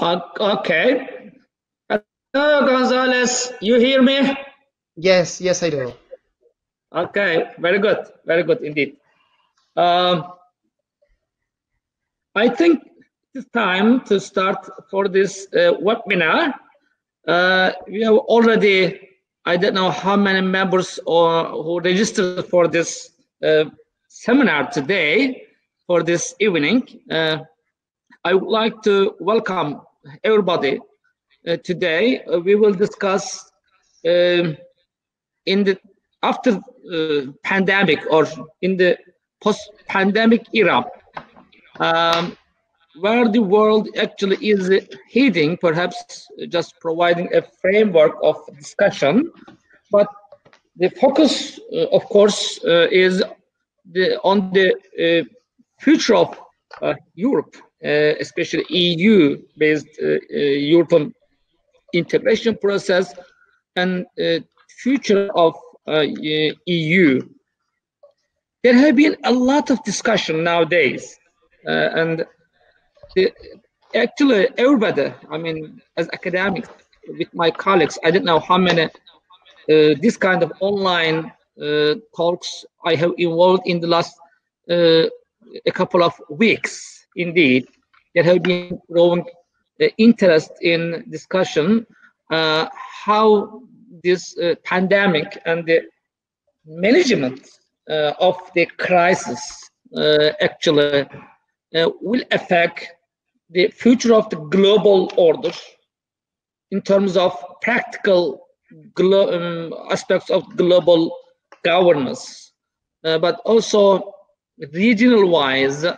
Okay. Hello, Gonzalez. You hear me? Yes, yes, I do. Okay, very good, very good indeed. Um, I think it's time to start for this uh, webinar. Uh, we have already, I don't know how many members or who registered for this uh, seminar today, for this evening. I would like to welcome everybody uh, today. Uh, we will discuss um, in the after uh, pandemic or in the post-pandemic era, um, where the world actually is heading, perhaps just providing a framework of discussion. But the focus, uh, of course, uh, is the, on the uh, future of Europe especially EU-based uh, uh, European integration process and future of EU. There have been a lot of discussion nowadays, and the, actually everybody, I mean, as academics, with my colleagues, I don't know how many uh, this kind of online uh, talks I have involved in the last uh, a couple of weeks indeed, there have been growing uh, interest in discussion uh, how this uh, pandemic and the management uh, of the crisis uh, actually uh, will affect the future of the global order in terms of practical um, aspects of global governance, but also regional wise uh,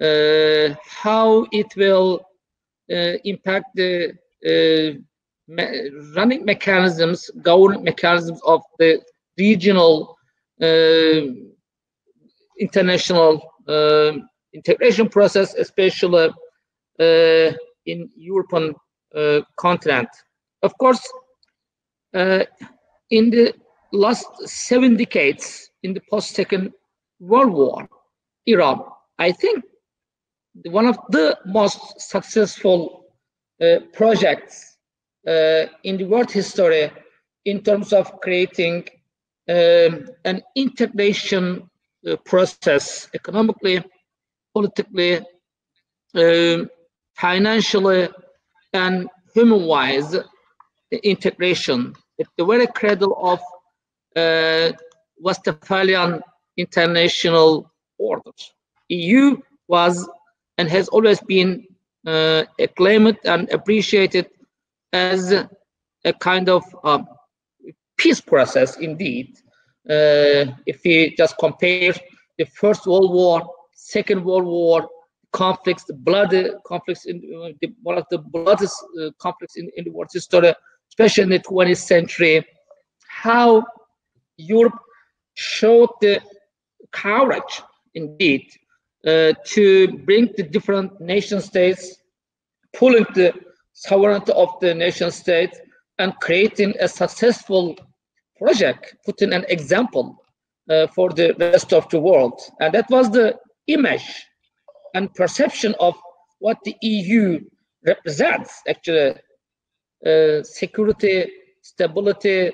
Uh, how it will uh, impact the uh, me running mechanisms, governance mechanisms of the regional uh, international uh, integration process, especially in European continent. Of course, in the last seven decades in the post-second World War era, I think one of the most successful uh, projects uh, in the world history in terms of creating um, an integration uh, process economically, politically, um, financially, and human-wise integration at the very cradle of uh, Westphalian international orders. EU was and has always been uh, acclaimed and appreciated as a kind of uh, peace process indeed. Uh, if we just compare the First World War, Second World War, conflicts, the bloody conflicts, in uh, the, one of the bloodiest uh, conflicts in, in the world history, especially in the 20th century, how Europe showed the courage indeed uh, to bring the different nation states, pulling the sovereignty of the nation state and creating a successful project, putting an example uh, for the rest of the world. And that was the image and perception of what the EU represents, actually, uh, security, stability,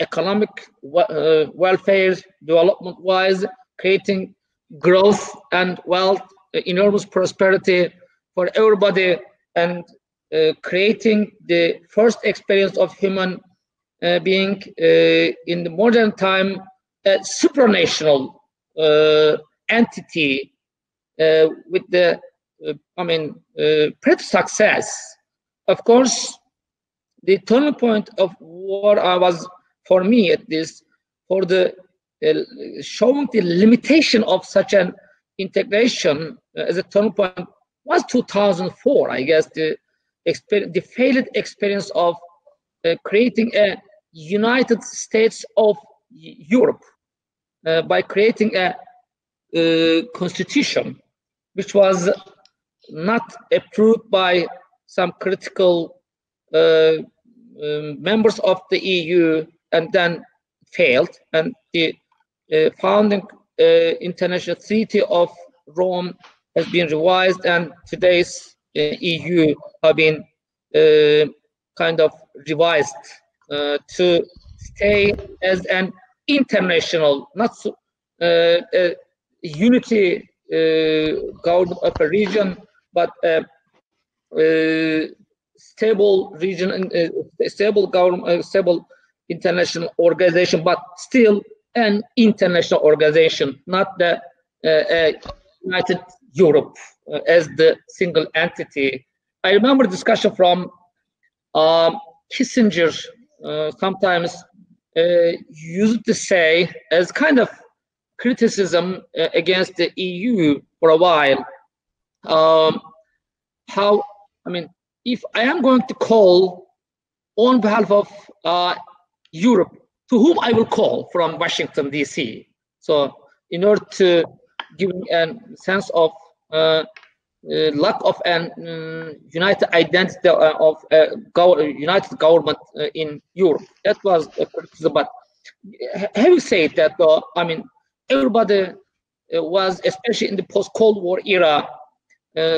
economic uh, welfare, development-wise, creating growth and wealth, enormous prosperity for everybody, and uh, creating the first experience of human uh, being uh, in the modern time a supranational uh, entity uh, with the, uh, I mean, pretty success. Of course, the turning point of war was, for me at least, for the showing the limitation of such an integration uh, as a turning point was 2004, I guess, the, the failed experience of uh, creating a United States of Europe uh, by creating a uh, constitution, which was not approved by some critical uh, um, members of the EU and then failed. And the uh, Uh, founding uh, International Treaty of Rome has been revised and today's uh, EU have been uh, kind of revised to stay as an international, not so, unity government of a region, but a stable region uh, stable government, uh, stable international organization, but still an international organization, not the uh, United Europe as the single entity. I remember discussion from um, Kissinger sometimes used to say as kind of criticism against the EU for a while. Um, how I mean if I am going to call on behalf of uh, Europe, to whom I will call from Washington, D.C. So in order to give a sense of uh, uh, lack of an um, united identity uh, of go united government uh, in Europe. That was a criticism. But having said that, though, I mean, everybody uh, was, especially in the post-Cold War era,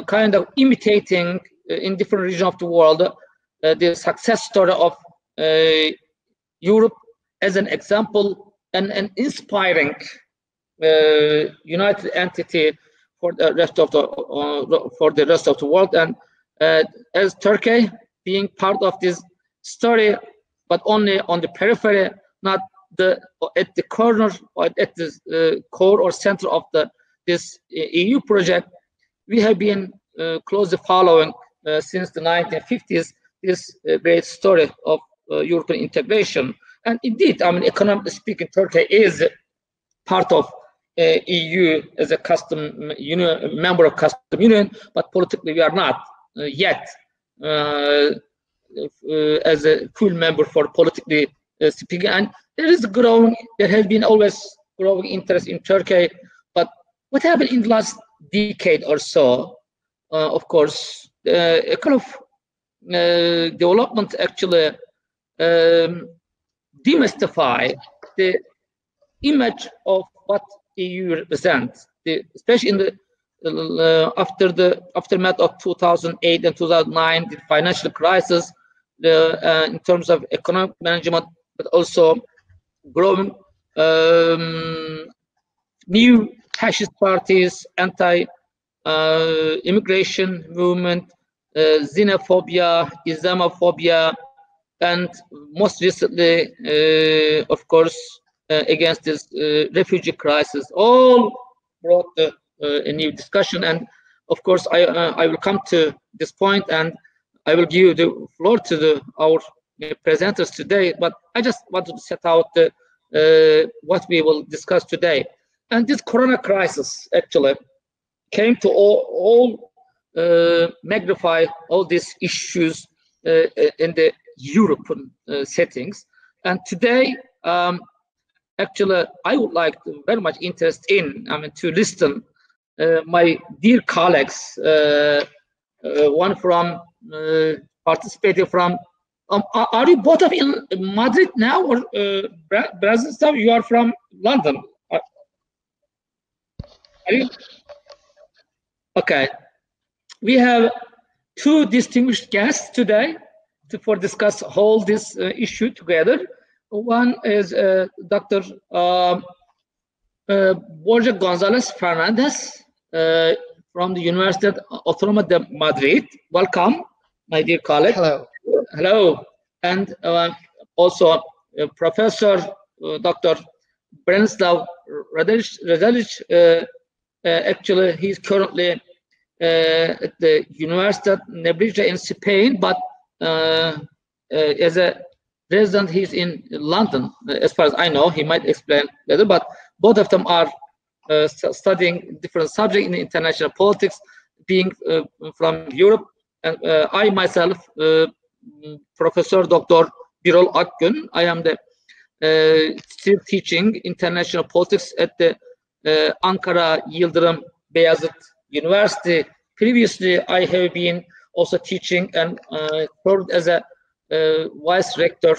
kind of imitating uh, in different regions of the world, uh, the success story of uh, Europe as an example and an inspiring united entity for the rest of the for the rest of the world. And as Turkey being part of this story, but only on the periphery, not the at the corner or at the uh, core or center of the this EU project, we have been uh, closely following uh, since the 1950s this uh, great story of uh, European integration. And indeed, I mean, economically speaking, Turkey is part of uh, EU as a custom union, member of custom union, but politically we are not uh, yet uh, as a full member for politically speaking. And there is growing, there has been always growing interest in Turkey. But what happened in the last decade or so, of course, a kind of uh, development actually um, demystify the image of what EU represents, the, especially in the uh, after the aftermath of 2008 and 2009, the financial crisis, the, uh, in terms of economic management, but also growing um, new fascist parties, anti uh, immigration movement, uh, xenophobia, Islamophobia, and most recently, uh, of course, against this refugee crisis, all brought a new discussion. And of course, I I will come to this point and I will give the floor to the, our presenters today, but I just wanted to set out the, uh, what we will discuss today. And this corona crisis, actually, came to all, all uh, magnify all these issues uh, in the European uh, settings. And today, um, actually, I would like very much interest in, I mean, to listen uh, my dear colleagues, uh, one from participating from, um, are you both of in Madrid now or uh Brazil? You are from London. Are you? Okay. We have two distinguished guests today to, for discuss all this uh, issue together. One is uh, Dr. Uh, uh, Borja Gonzalez Fernandez uh, from the University Autónoma de Madrid. Welcome, my dear colleague. Hello. Hello. And uh, also uh, Professor Dr. Branislav Radeljic, uh, actually, he's currently uh, at the Universidad Nebrija in Spain, but uh, as a resident, he's in London. As far as I know, he might explain better, but both of them are uh, studying different subjects in international politics, being uh, from Europe. And uh, I myself, Professor Dr. Birol Akgün, I am the still teaching international politics at the uh, Ankara Yildirim Beyazıt University. Previously, I have been also teaching and uh, served as a uh, vice rector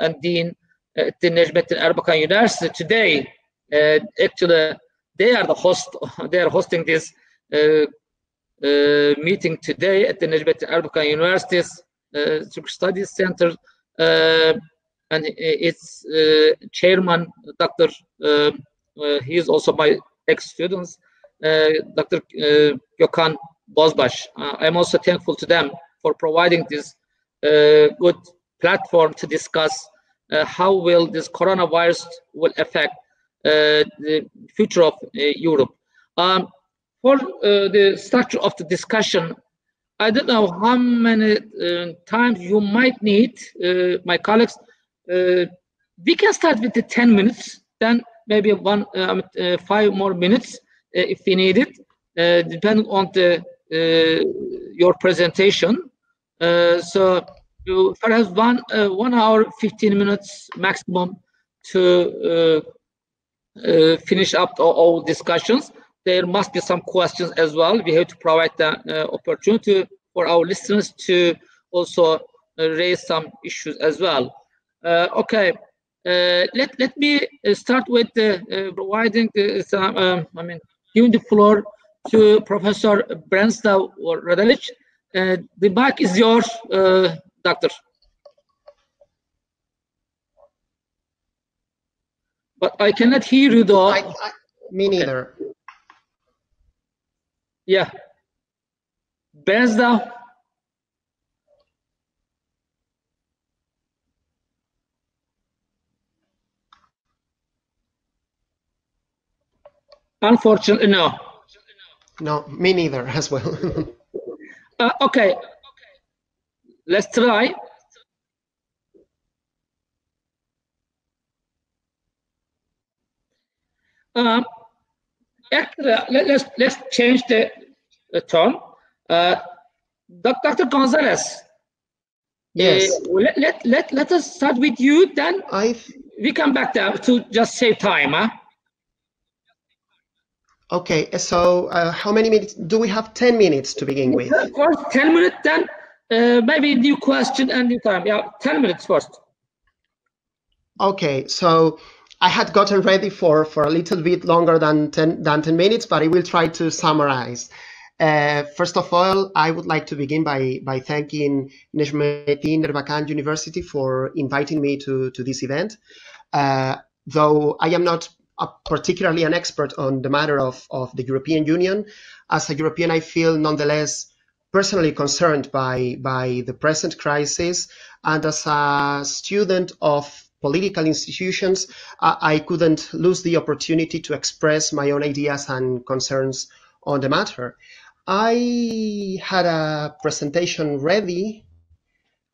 and dean at the Necmettin Erbakan University. Today, uh, actually, they are the host. They are hosting this uh, uh, meeting today at the Necmettin Erbakan University's uh, Turkish Studies Center, uh, and its uh, chairman, Dr. Uh, he is also my ex-students, Dr. Gökhan Bozbaş. I'm also thankful to them for providing this good platform to discuss how will this coronavirus will affect the future of Europe. Um, for uh, the structure of the discussion, I don't know how many uh, times you might need, uh, my colleagues. Uh, we can start with the 10 minutes, then maybe one um, uh, five more minutes uh, if we need it, depending on the your presentation. so you perhaps one one hour, 15 minutes maximum to finish up all, all discussions there must be some questions as well. We have to provide the uh, opportunity for our listeners to also uh, raise some issues as well. Uh, okay, uh, let let me uh, start with providing some. Um, I mean, giving the floor to Professor Branislav Radeljic. Uh, the mic is yours, uh, Doctor. But I cannot hear you though. I, I, me neither. Okay. Yeah. Bethesda. Unfortunately, no. No, me neither as well. uh, okay. Let's try. Um, actually, let, us let's change the, the tone. Uh, Dr. Gonzalez. Yes. Uh, let, let, let, let us start with you, then I we come back there to just save time. Huh? Okay, so uh, how many minutes? Do we have 10 minutes to begin with? Of course, 10 minutes, then uh, maybe new question and new time. Yeah, 10 minutes first. Okay, so I had gotten ready for, for a little bit longer than 10, than 10 minutes, but I will try to summarize. Uh, first of all, I would like to begin by, by thanking Necmettin Erbakan University for inviting me to, to this event. Uh, though I am not particularly an expert on the matter of, of the European Union, as a European, I feel nonetheless personally concerned by, by the present crisis. And as a student of political institutions, I couldn't lose the opportunity to express my own ideas and concerns on the matter. I had a presentation ready,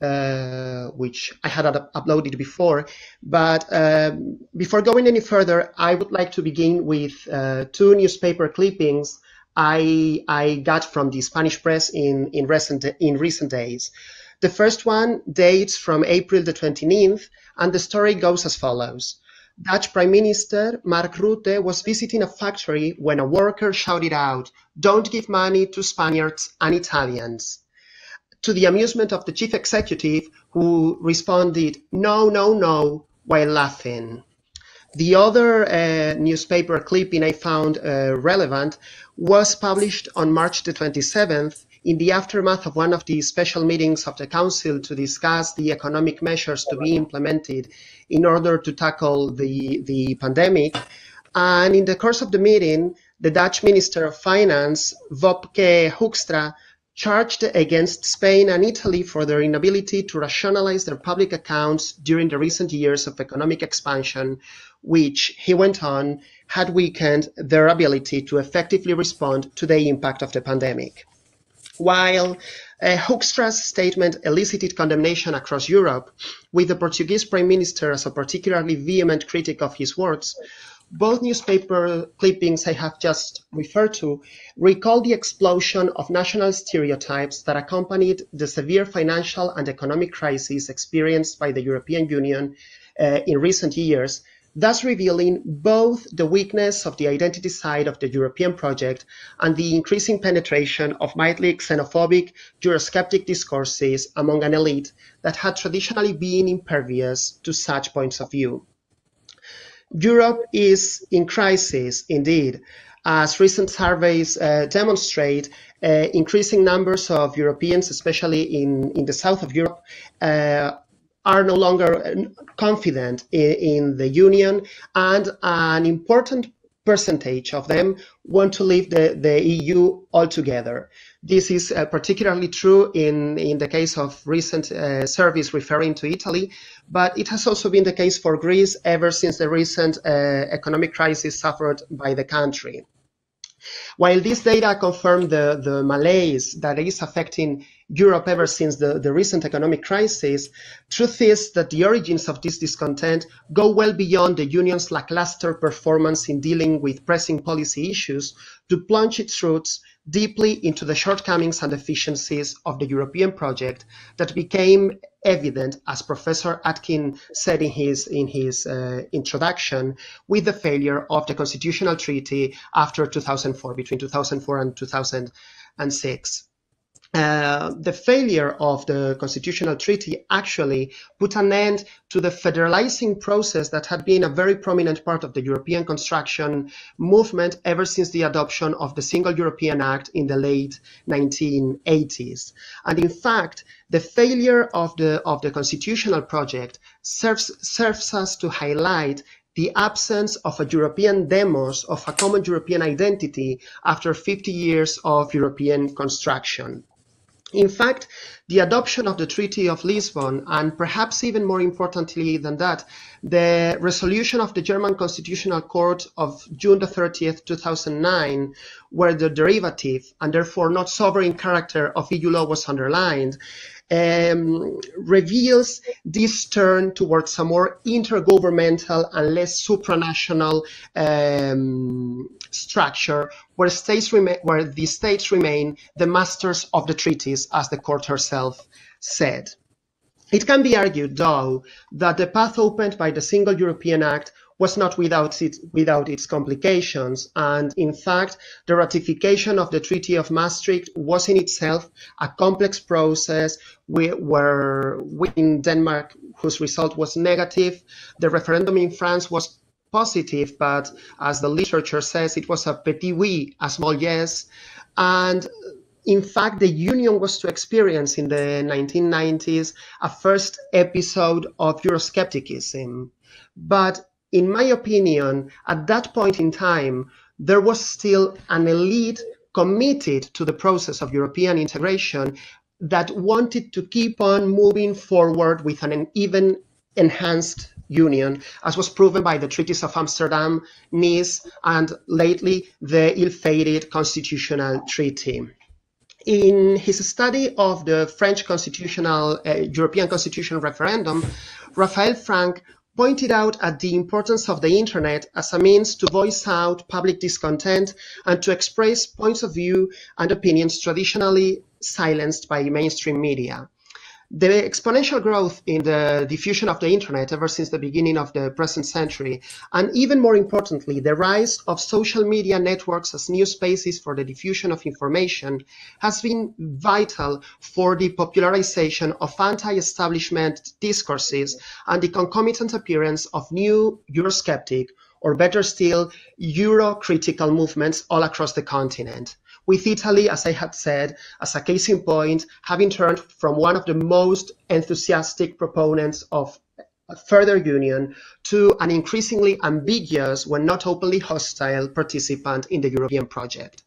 uh, which I had uploaded before, but um, before going any further, I would like to begin with uh, two newspaper clippings I, I got from the Spanish press in, in, recent, in recent days. The first one dates from April the 29th, and the story goes as follows. Dutch Prime Minister Mark Rutte was visiting a factory when a worker shouted out, Don't give money to Spaniards and Italians. To the amusement of the chief executive, who responded, No, no, no, while laughing. The other uh, newspaper clipping I found uh, relevant was published on March the 27th in the aftermath of one of the special meetings of the Council to discuss the economic measures to be implemented in order to tackle the, the pandemic. And in the course of the meeting, the Dutch Minister of Finance, Wopke Hoekstra, charged against Spain and Italy for their inability to rationalize their public accounts during the recent years of economic expansion, which, he went on, had weakened their ability to effectively respond to the impact of the pandemic. While uh, Hoekstra's statement elicited condemnation across Europe, with the Portuguese Prime Minister as a particularly vehement critic of his words, both newspaper clippings I have just referred to recall the explosion of national stereotypes that accompanied the severe financial and economic crisis experienced by the European Union uh, in recent years thus revealing both the weakness of the identity side of the European project and the increasing penetration of mildly xenophobic, Eurosceptic discourses among an elite that had traditionally been impervious to such points of view. Europe is in crisis, indeed, As recent surveys uh, demonstrate, uh, increasing numbers of Europeans, especially in, in the south of Europe, uh, are no longer confident in, in, the Union, and an important percentage of them want to leave the, the EU altogether. This is uh, particularly true in, in the case of recent uh, surveys referring to Italy, but it has also been the case for Greece ever since the recent uh, economic crisis suffered by the country. While these data confirm the, the malaise that is affecting Europe ever since the, the recent economic crisis, truth is that the origins of this discontent go well beyond the Union's lackluster performance in dealing with pressing policy issues to plunge its roots deeply into the shortcomings and deficiencies of the European project that became evident, as Professor Akgün said in his, in his uh, introduction, with the failure of the Constitutional Treaty after 2004, between 2004 and 2006. Uh, the failure of the constitutional treaty actually put an end to the federalizing process that had been a very prominent part of the European construction movement ever since the adoption of the Single European Act in the late 1980s. And in fact, the failure of the, of the constitutional project serves, serves us to highlight the absence of a European demos of a common European identity after 50 years of European construction. In fact, the adoption of the Treaty of Lisbon, and perhaps even more importantly than that, the resolution of the German Constitutional Court of June the 30th, 2009, where the derivative and therefore not sovereign character of EU law was underlined, um, reveals this turn towards a more intergovernmental and less supranational um, structure where states remain, where the states remain the masters of the treaties, as the court herself said. It can be argued, though, that the path opened by the Single European Act was not without, it, without its complications. And in fact, the ratification of the Treaty of Maastricht was in itself a complex process where in Denmark, whose result was negative, the referendum in France was positive, but as the literature says, it was a petit oui, a small yes. And uh, in fact, the Union was to experience in the 1990s a first episode of Euroscepticism. But in my opinion, at that point in time, there was still an elite committed to the process of European integration that wanted to keep on moving forward with an even enhanced union, as was proven by the treaties of Amsterdam, Nice, and lately the ill-fated constitutional treaty. In his study of the French constitutional, uh, European constitutional referendum, Raphael Frank pointed out at the importance of the internet as a means to voice out public discontent and to express points of view and opinions traditionally silenced by mainstream media. The exponential growth in the diffusion of the internet ever since the beginning of the present century, and even more importantly, the rise of social media networks as new spaces for the diffusion of information, has been vital for the popularization of anti-establishment discourses and the concomitant appearance of new Eurosceptic, or better still, Euro-critical movements all across the continent with Italy, as I had said, as a case in point, having turned from one of the most enthusiastic proponents of further union to an increasingly ambiguous, when not openly hostile, participant in the European project.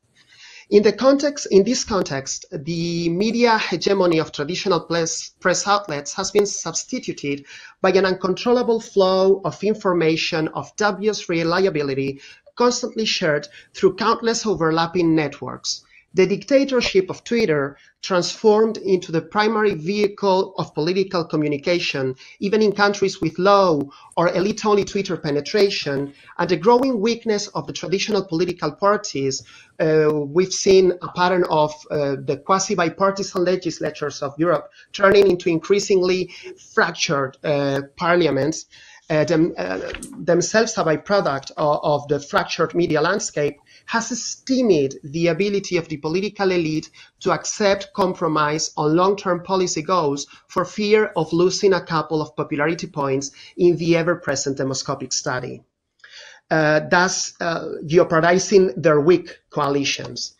In, the context, in this context, the media hegemony of traditional press, press outlets has been substituted by an uncontrollable flow of information of dubious reliability constantly shared through countless overlapping networks. The dictatorship of Twitter transformed into the primary vehicle of political communication, even in countries with low or elite only Twitter penetration, and the growing weakness of the traditional political parties. Uh, we've seen a pattern of uh, the quasi bipartisan legislatures of Europe turning into increasingly fractured uh, parliaments them, uh, themselves a byproduct of, of the fractured media landscape, has stymied the ability of the political elite to accept compromise on long-term policy goals for fear of losing a couple of popularity points in the ever-present demoscopic study. uh, thus uh, jeopardizing their weak coalitions.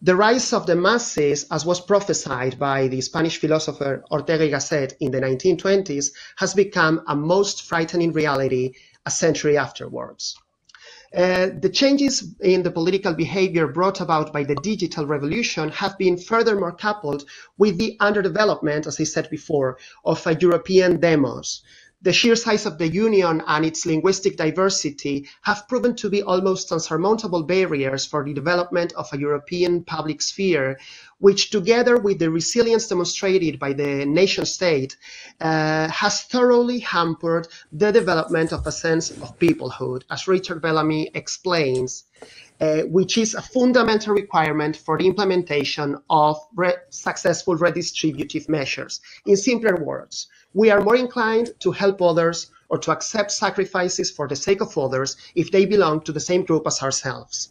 The rise of the masses, as was prophesied by the Spanish philosopher Ortega y Gasset in the 1920s, has become a most frightening reality a century afterwards. Uh, the changes in the political behavior brought about by the digital revolution have been furthermore coupled with the underdevelopment, as I said before, of a European demos. The sheer size of the Union and its linguistic diversity have proven to be almost unsurmountable barriers for the development of a European public sphere, which together with the resilience demonstrated by the nation state uh, has thoroughly hampered the development of a sense of peoplehood, as Richard Bellamy explains. Uh, which is a fundamental requirement for the implementation of re successful redistributive measures. In simpler words, we are more inclined to help others or to accept sacrifices for the sake of others if they belong to the same group as ourselves.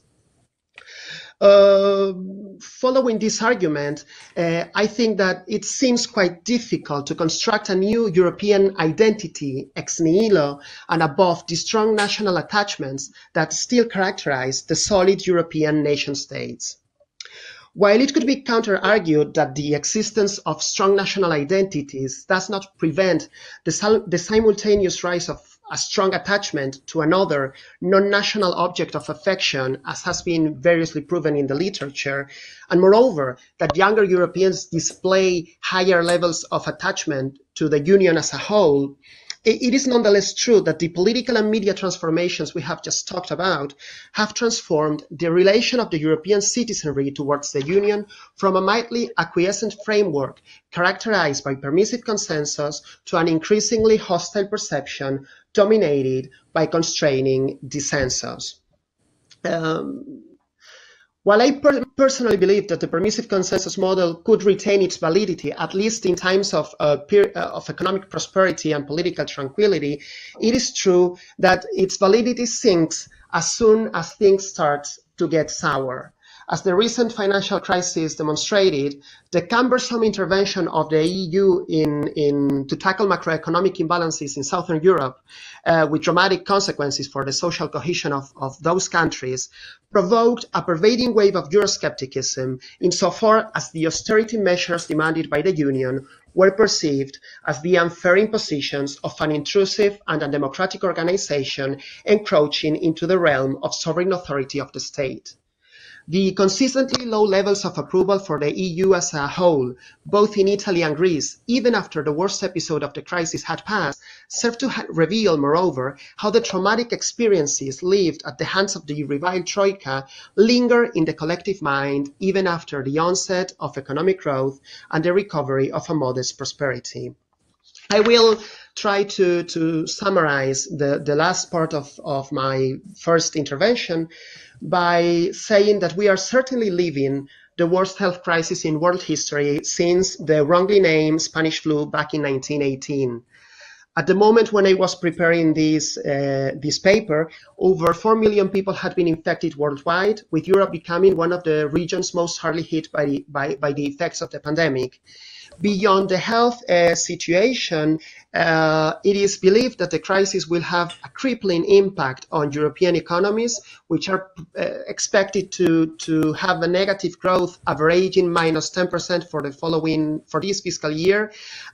Uh, following this argument, uh, I think that it seems quite difficult to construct a new European identity ex nihilo and above the strong national attachments that still characterize the solid European nation states. While it could be counter-argued that the existence of strong national identities does not prevent the, the simultaneous rise of a strong attachment to another non-national object of affection, as has been variously proven in the literature, and moreover, that younger Europeans display higher levels of attachment to the Union as a whole, it is nonetheless true that the political and media transformations we have just talked about have transformed the relation of the European citizenry towards the Union from a mildly acquiescent framework characterized by permissive consensus to an increasingly hostile perception dominated by constraining dissensus. Um, while I per personally believe that the permissive consensus model could retain its validity, at least in times of, uh, uh, of economic prosperity and political tranquility, it is true that its validity sinks as soon as things start to get sour. As the recent financial crisis demonstrated, the cumbersome intervention of the EU in, in, to tackle macroeconomic imbalances in Southern Europe, uh, with dramatic consequences for the social cohesion of, of those countries, provoked a pervading wave of Euroscepticism insofar as the austerity measures demanded by the Union were perceived as the unfair impositions of an intrusive and undemocratic organization encroaching into the realm of sovereign authority of the state. The consistently low levels of approval for the EU as a whole, both in Italy and Greece, even after the worst episode of the crisis had passed, served to reveal, moreover, how the traumatic experiences lived at the hands of the reviled Troika linger in the collective mind even after the onset of economic growth and the recovery of a modest prosperity. I will try to, to summarize the, the last part of, of my first intervention by saying that we are certainly living the worst health crisis in world history since the wrongly named Spanish flu back in 1918. At the moment when I was preparing this, uh, this paper, over 4 million people had been infected worldwide, with Europe becoming one of the regions most hardly hit by by, by the effects of the pandemic. Beyond the health uh, situation, uh, it is believed that the crisis will have a crippling impact on European economies, which are uh, expected to, to have a negative growth averaging minus 10% for the following, for this fiscal year,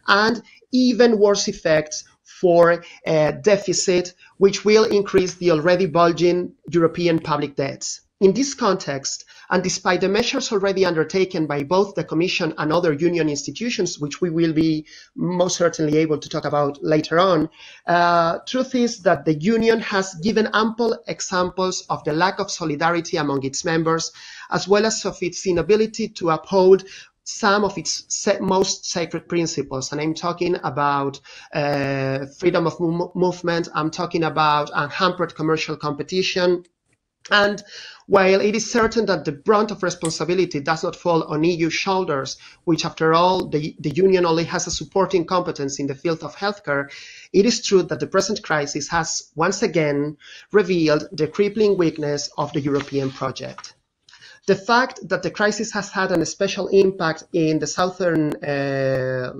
and even worse effects for uh, deficit, which will increase the already bulging European public debts. In this context, and despite the measures already undertaken by both the Commission and other union institutions, which we will be most certainly able to talk about later on, uh, truth is that the union has given ample examples of the lack of solidarity among its members, as well as of its inability to uphold some of its most sacred principles. And I'm talking about uh, freedom of movement, I'm talking about unhampered commercial competition, and while it is certain that the brunt of responsibility does not fall on EU shoulders, which after all, the, the Union only has a supporting competence in the field of healthcare, it is true that the present crisis has once again revealed the crippling weakness of the European project. The fact that the crisis has had an special impact in the southern uh,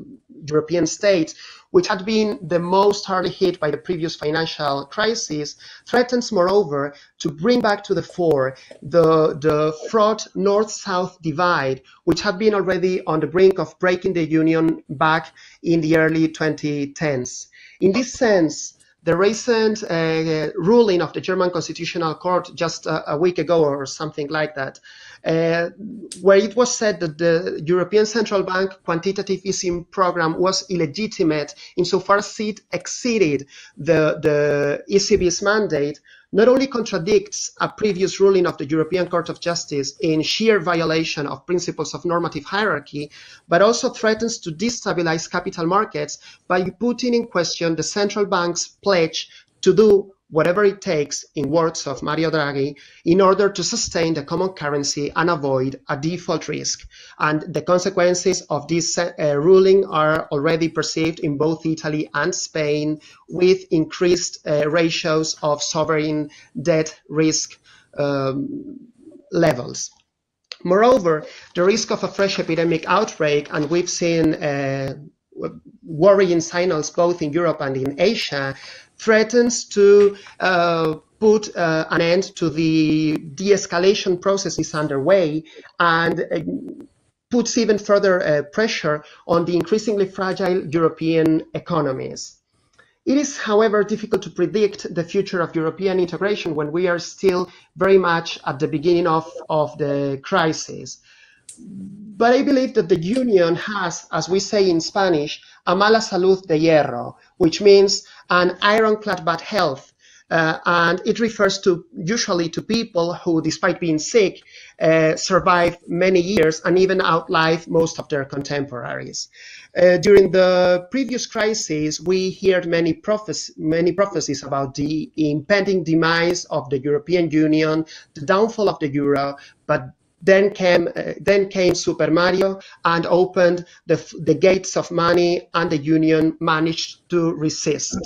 European states, which had been the most hardly hit by the previous financial crisis, threatens, moreover, to bring back to the fore the, the fraught north-south divide, which had been already on the brink of breaking the Union back in the early 2010s. In this sense, the recent uh, ruling of the German Constitutional Court just a, a, week ago or something like that, uh, where it was said that the European Central Bank quantitative easing program was illegitimate insofar as it exceeded the, the ECB's mandate, not only contradicts a previous ruling of the European Court of Justice in sheer violation of principles of normative hierarchy, but also threatens to destabilize capital markets by putting in question the central bank's pledge to do whatever it takes, in words of Mario Draghi, in order to sustain the common currency and avoid a default risk. And the consequences of this uh, ruling are already perceived in both Italy and Spain with increased uh, ratios of sovereign debt risk um, levels. Moreover, the risk of a fresh epidemic outbreak, and we've seen uh, worrying signals both in Europe and in Asia, threatens to uh, put uh, an end to the de-escalation processes underway and uh, puts even further uh, pressure on the increasingly fragile European economies. It is, however, difficult to predict the future of European integration when we are still very much at the beginning of, of the crisis. But I believe that the Union has, as we say in Spanish, a mala salud de hierro, which means an ironclad bad health. Uh, and it refers to usually to people who, despite being sick, uh, survive many years and even outlive most of their contemporaries. Uh, during the previous crisis, we heard many, prophecies, many prophecies about the impending demise of the European Union, the downfall of the euro, but then came, uh, then came Super Mario and opened the, the gates of money, and the union managed to resist.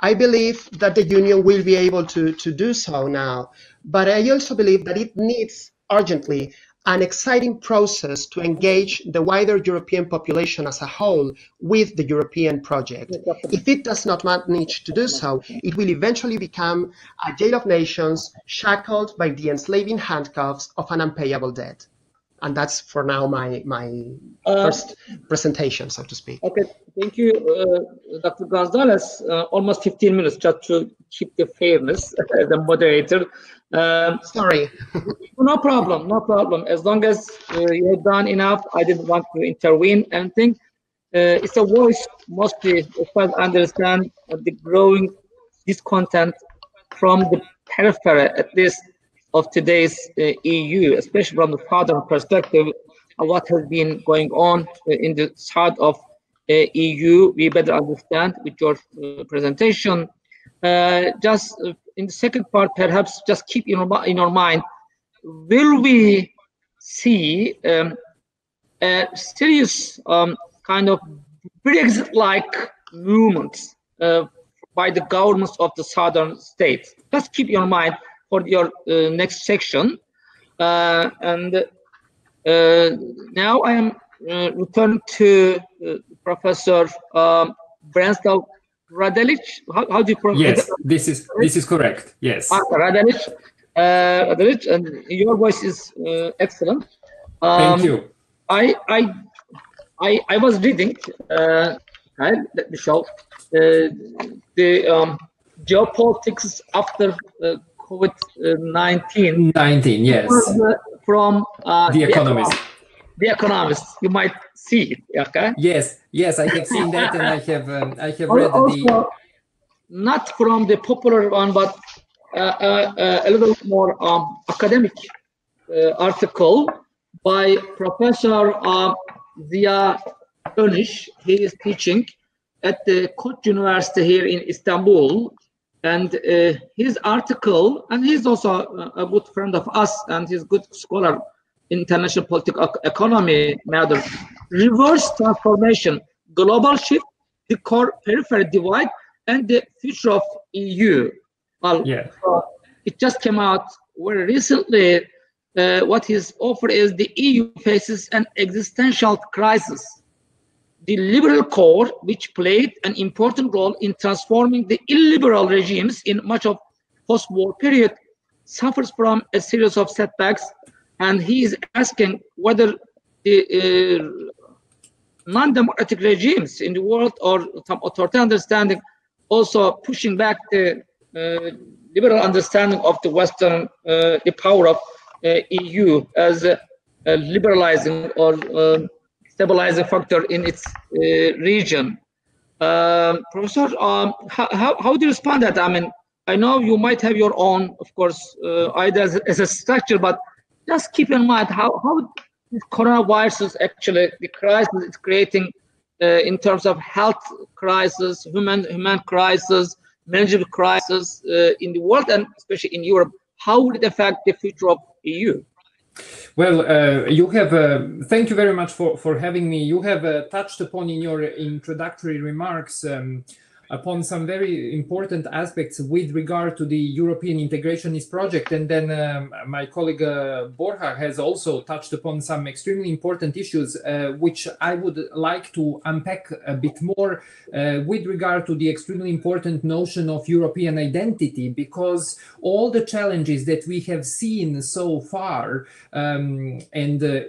I believe that the union will be able to, to do so now, but I also believe that it needs urgently an exciting process to engage the wider European population as a whole with the European project. If it does not manage to do so, it will eventually become a jail of nations shackled by the enslaving handcuffs of an unpayable debt. And that's for now my, my uh, first presentation, so to speak. Okay, thank you, uh, Dr. Gonzalez. Uh, almost 15 minutes just to keep the fairness as a moderator. Um, Sorry. no problem, no problem. As long as uh, you're done enough, I didn't want to intervene anything. Uh, it's a voice mostly, as far as I understand, the growing discontent from the periphery, at least of today's uh, EU, especially from the southern perspective of what has been going on uh, in the south of uh, EU. We better understand with your uh, presentation. just in the second part, perhaps just keep in, in our mind, will we see um, a serious um, kind of Brexit-like movement uh, by the governments of the southern states? Just keep in mind for your uh, next section. Uh, and uh, now I am uh, returning to uh, Professor um, Branislav Radeljic. How, how do you pronounce Yes, this is this is correct. Yes. Ah, Radelic. Uh, Radelic, and your voice is uh, excellent. Um, Thank you. I I I I was reading. Uh, let me show uh, the um, geopolitics after uh, COVID nineteen. Nineteen, yes. From uh, the Economist. The Economist. You might see it. Okay. Yes, yes, I have seen that, and I have um, I have read also, the. Not from the popular one, but uh, uh, a little more um, academic uh, article by Professor uh, Ziya Öniş. He is teaching at the Koç University here in Istanbul. And uh, his article, and he's also a, good friend of us, and he's a good scholar in international political economy matter. Reverse transformation, global shift, the core periphery divide, and the future of EU. Well, yeah. Uh, it just came out very recently. Uh, what is offered is the EU faces an existential crisis. The liberal core, which played an important role in transforming the illiberal regimes in much of post-war period, suffers from a series of setbacks, and he is asking whether the uh, non-democratic regimes in the world or some authoritarian understanding also pushing back the uh, liberal understanding of the Western, uh, the power of uh, EU as a liberalizing or stabilizing factor in its uh, region. Um, Professor, um, how, how, how do you respond that? I mean, I know you might have your own, of course, uh, ideas as a structure, but just keep in mind how, how coronavirus actually the crisis it's creating uh, in terms of health crisis, human human crisis, management crisis uh, in the world and especially in Europe. How will it affect the future of EU? Well, uh, you have. Uh, thank you very much for for having me. You have uh, touched upon in your introductory remarks. Um, upon some very important aspects with regard to the European integrationist project. And then um, my colleague uh, Borja has also touched upon some extremely important issues, uh, which I would like to unpack a bit more uh, with regard to the extremely important notion of European identity, because all the challenges that we have seen so far, um, and uh,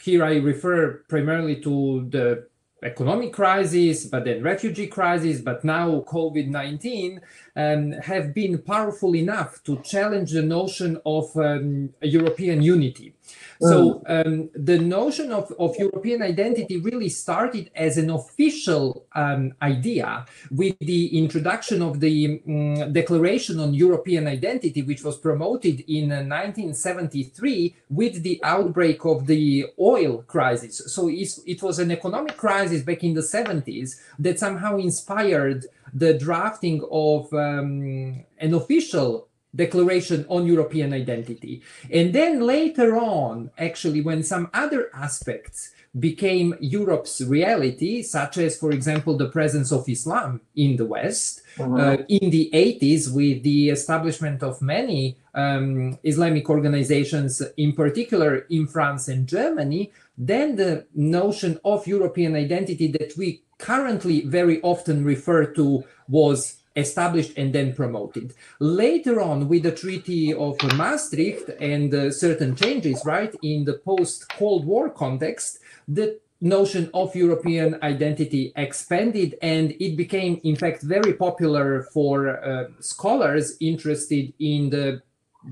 here I refer primarily to the economic crisis, but then refugee crisis, but now COVID-19 um, have been powerful enough to challenge the notion of um, European unity. So mm. um, the notion of, of European identity really started as an official um, idea with the introduction of the um, Declaration on European Identity, which was promoted in 1973 uh, with the outbreak of the oil crisis. So it was an economic crisis back in the 70s that somehow inspired the drafting of um, an official declaration on European identity. And then later on, actually, when some other aspects became Europe's reality, such as, for example, the presence of Islam in the West uh-huh. uh, in the 80s, with the establishment of many um, Islamic organizations, in particular in France and Germany, then the notion of European identity that we currently very often refer to was established and then promoted. Later on, with the Treaty of Maastricht and uh, certain changes, right, in the post Cold War context, the notion of European identity expanded and it became, in fact, very popular for uh, scholars interested in the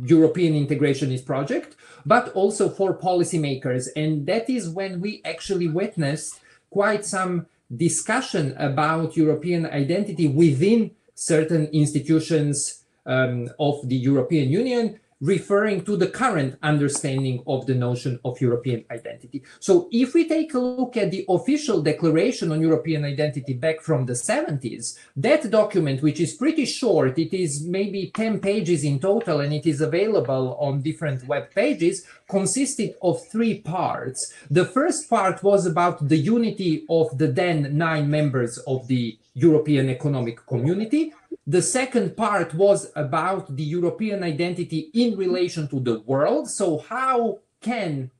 European integrationist project, but also for policymakers. And that is when we actually witnessed quite some discussion about European identity within certain institutions um, of the European Union, referring to the current understanding of the notion of European identity. So if we take a look at the official declaration on European identity back from the 70s, that document, which is pretty short, it is maybe 10 pages in total and it is available on different web pages, consisted of three parts. The first part was about the unity of the then nine members of the European Economic Community. The second part was about the European identity in relation to the world. So, how can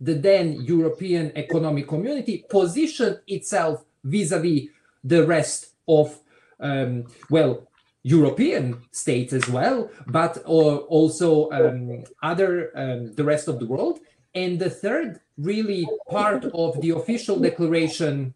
the then European Economic Community position itself vis a vis the rest of, um, well, European states as well, but or also um, other, um, the rest of the world. And the third really part of the official declaration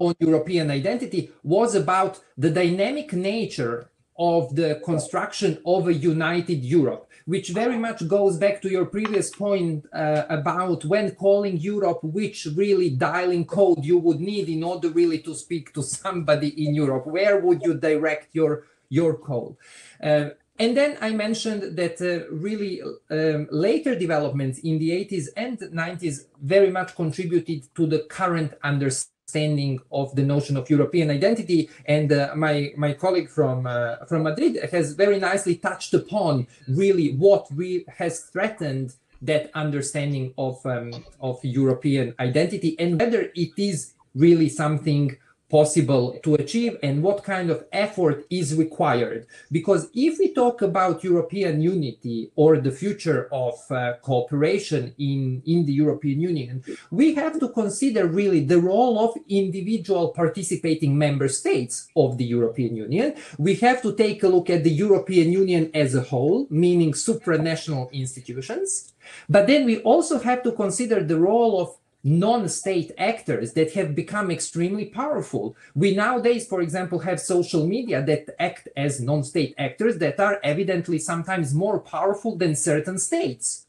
on European identity was about the dynamic nature of the construction of a united Europe, which very much goes back to your previous point uh, about when calling Europe, which really dialing code you would need in order really to speak to somebody in Europe. Where would you direct your your call? Uh, and then I mentioned that uh, really um, later developments in the 80s and 90s very much contributed to the current understanding understanding of the notion of European identity. And uh, my my colleague from uh, from Madrid has very nicely touched upon really what we has threatened that understanding of um, of European identity and whether it is really something possible to achieve and what kind of effort is required. Because if we talk about European unity or the future of uh, cooperation in, in the European Union, we have to consider really the role of individual participating member states of the European Union. We have to take a look at the European Union as a whole, meaning supranational institutions. But then we also have to consider the role of non-state actors that have become extremely powerful. We nowadays, for example, have social media that act as non-state actors that are evidently sometimes more powerful than certain states.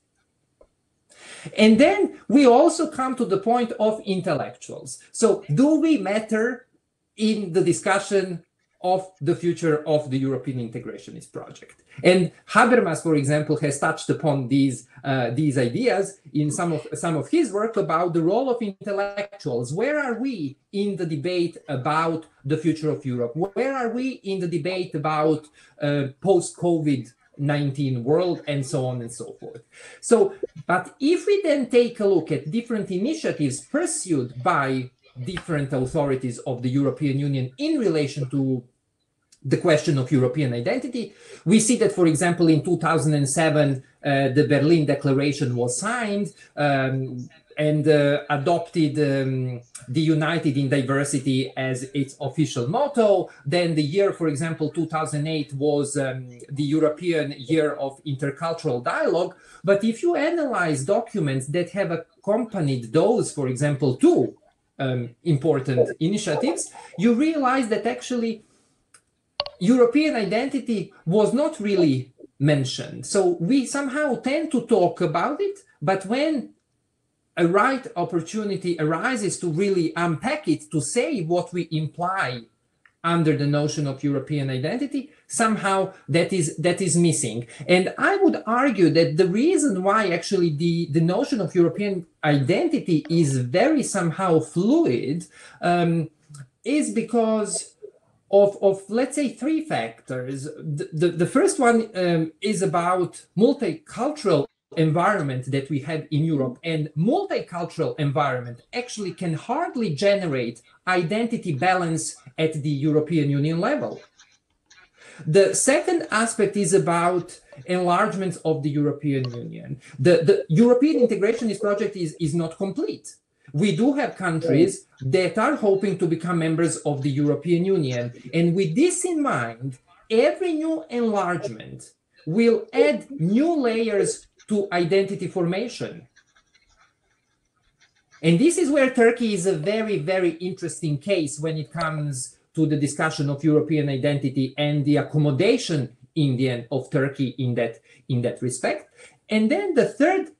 And then we also come to the point of intellectuals. So do we matter in the discussion of the future of the European integrationist project. And Habermas, for example, has touched upon these uh, these ideas in some of some of his work about the role of intellectuals. Where are we in the debate about the future of Europe? Where are we in the debate about uh, post-COVID 19 world and so on and so forth. So, but if we then take a look at different initiatives pursued by different authorities of the European Union in relation to the question of European identity. We see that, for example, in 2007, uh, the Berlin Declaration was signed um, and uh, adopted um, the United in Diversity as its official motto. Then the year, for example, 2008 was um, the European Year of Intercultural Dialogue. But if you analyze documents that have accompanied those, for example, two um, important initiatives, you realize that actually European identity was not really mentioned. So we somehow tend to talk about it, but when a right opportunity arises to really unpack it, to say what we imply under the notion of European identity, somehow that is that is missing. And I would argue that the reason why actually the, the notion of European identity is very somehow fluid um, is because of, of let's say three factors. The, the, the first one um, is about multicultural environment that we have in Europe and multicultural environment actually can hardly generate identity balance at the European Union level. The second aspect is about enlargement of the European Union. The, the European integrationist project is, is not complete we do have countries that are hoping to become members of the European Union. And with this in mind, every new enlargement will add new layers to identity formation. And this is where Turkey is a very, very interesting case when it comes to the discussion of European identity and the accommodation in the end of Turkey in that in that respect. And then the third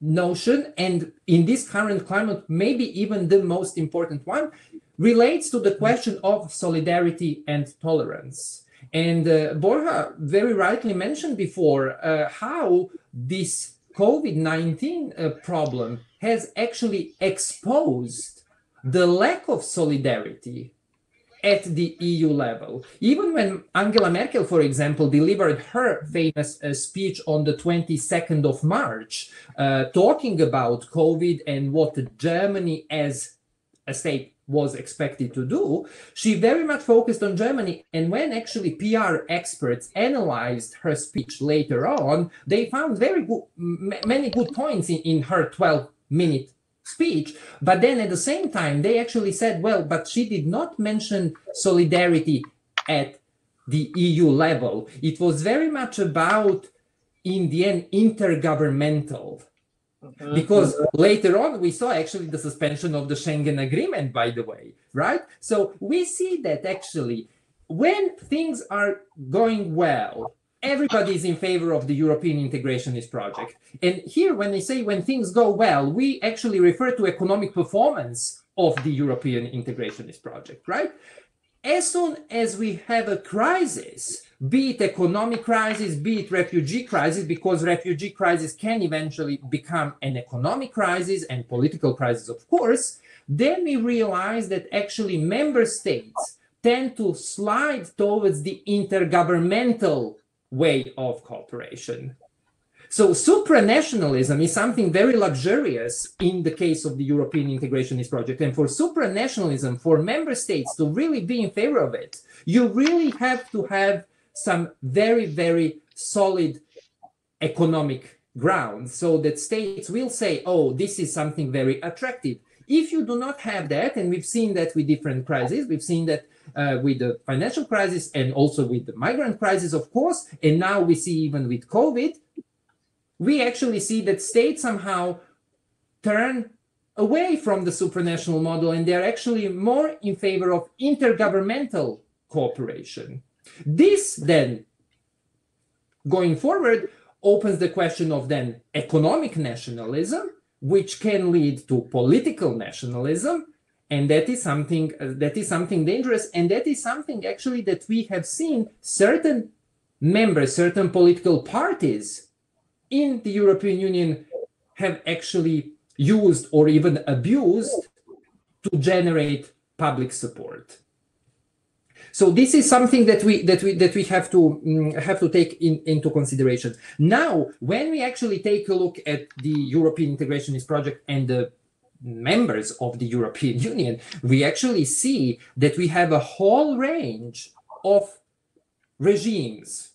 notion, and in this current climate, maybe even the most important one, relates to the question of solidarity and tolerance. And uh, Borja very rightly mentioned before uh, how this COVID 19 uh, problem has actually exposed the lack of solidarity at the EU level. Even when Angela Merkel, for example, delivered her famous uh, speech on the 22nd of March, uh, talking about COVID and what Germany as a state was expected to do, she very much focused on Germany. And when actually PR experts analyzed her speech later on, they found very good, many good points in, in her 12 minute speech. But then at the same time, they actually said, well, but she did not mention solidarity at the EU level. It was very much about, in the end, intergovernmental. Mm-hmm. Because later on, we saw actually the suspension of the Schengen Agreement, by the way, right? So we see that actually when things are going well, everybody is in favor of the European integrationist project. And here, when they say when things go well, we actually refer to economic performance of the European integrationist project, right? As soon as we have a crisis, be it economic crisis, be it refugee crisis, because refugee crisis can eventually become an economic crisis and political crisis, of course, then we realize that actually member states tend to slide towards the intergovernmental way of cooperation. So supranationalism is something very luxurious in the case of the European integrationist project. And for supranationalism, for member states to really be in favor of it, you really have to have some very, very solid economic ground so that states will say, oh, this is something very attractive. If you do not have that, and we've seen that with different crises, we've seen that uh, with the financial crisis and also with the migrant crisis, of course, and now we see even with COVID, we actually see that states somehow turn away from the supranational model and they're actually more in favor of intergovernmental cooperation. This then, going forward, opens the question of then economic nationalism, which can lead to political nationalism, and that is something uh, that is something dangerous, and that is something actually that we have seen certain members, certain political parties in the European Union have actually used or even abused to generate public support. So this is something that we that we that we have to um, have to take in, into consideration. Now, when we actually take a look at the European integrationist project and the members of the European Union, we actually see that we have a whole range of regimes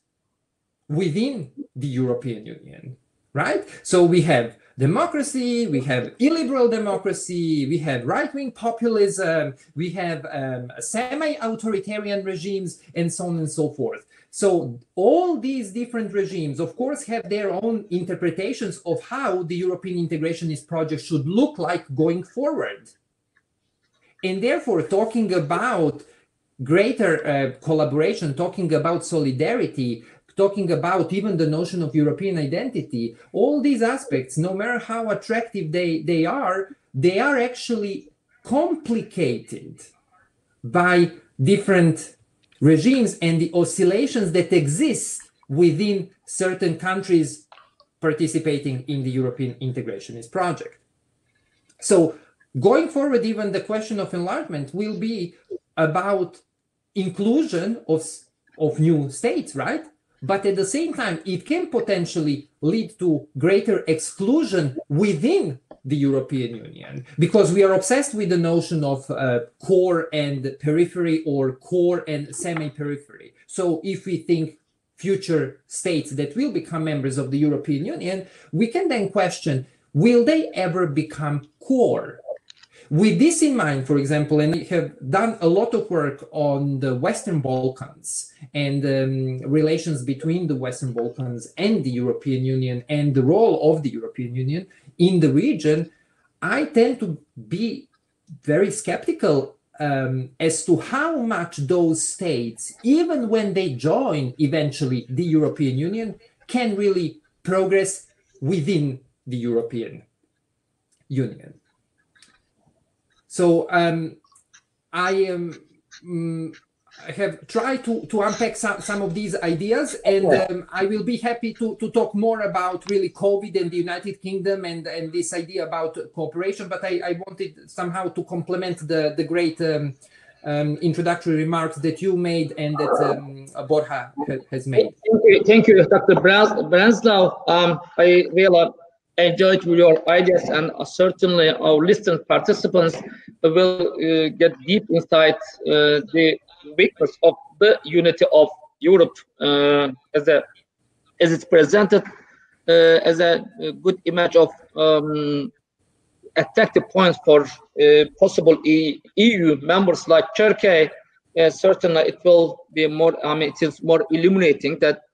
within the European Union, right? So we have democracy, we have illiberal democracy, we have right-wing populism, we have um, semi-authoritarian regimes, and so on and so forth. So all these different regimes, of course, have their own interpretations of how the European integrationist project should look like going forward. And therefore, talking about greater uh, collaboration, talking about solidarity, talking about even the notion of European identity, all these aspects, no matter how attractive they, they are, they are actually complicated by different regimes and the oscillations that exist within certain countries participating in the European integrationist project. So going forward, even the question of enlargement will be about inclusion of, of new states, right? but at the same time, it can potentially lead to greater exclusion within the European Union because we are obsessed with the notion of uh, core and periphery or core and semi periphery. So, if we think future states that will become members of the European Union, we can then question will they ever become core? With this in mind, for example, and we have done a lot of work on the Western Balkans and um, relations between the Western Balkans and the European Union and the role of the European Union in the region, I tend to be very skeptical um, as to how much those states, even when they join eventually the European Union, can really progress within the European Union. So um, I am. Um, I have tried to, to unpack some, some of these ideas, and um, I will be happy to, to talk more about really COVID and the United Kingdom and, and this idea about cooperation. But I, I wanted somehow to complement the, the great um, um, introductory remarks that you made and that um, Borja has made. Thank you, thank you Dr. Branislav. Um, I enjoyed your ideas and certainly our listeners participants will uh, get deep insight uh, the weakness of the unity of Europe uh, as a as it's presented uh, as a, good image of um, attractive points for uh, possible e EU members like Turkey. certainly, it will be more. I mean, it is more illuminating that uh,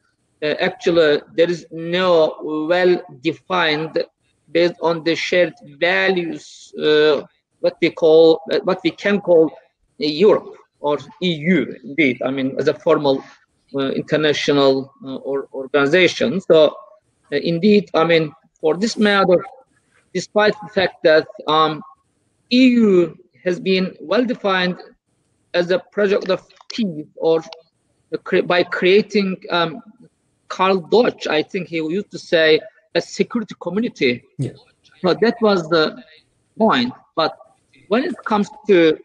actually there is no well-defined based on the shared values uh, what we call uh, what we can call Europe or EU indeed I mean as a formal international or organization. So indeed I mean for this matter despite the fact that um, EU has been well defined as a project of peace or by creating um, Karl Deutsch, I think he used to say a security community. Yes. But that was the point. But when it comes to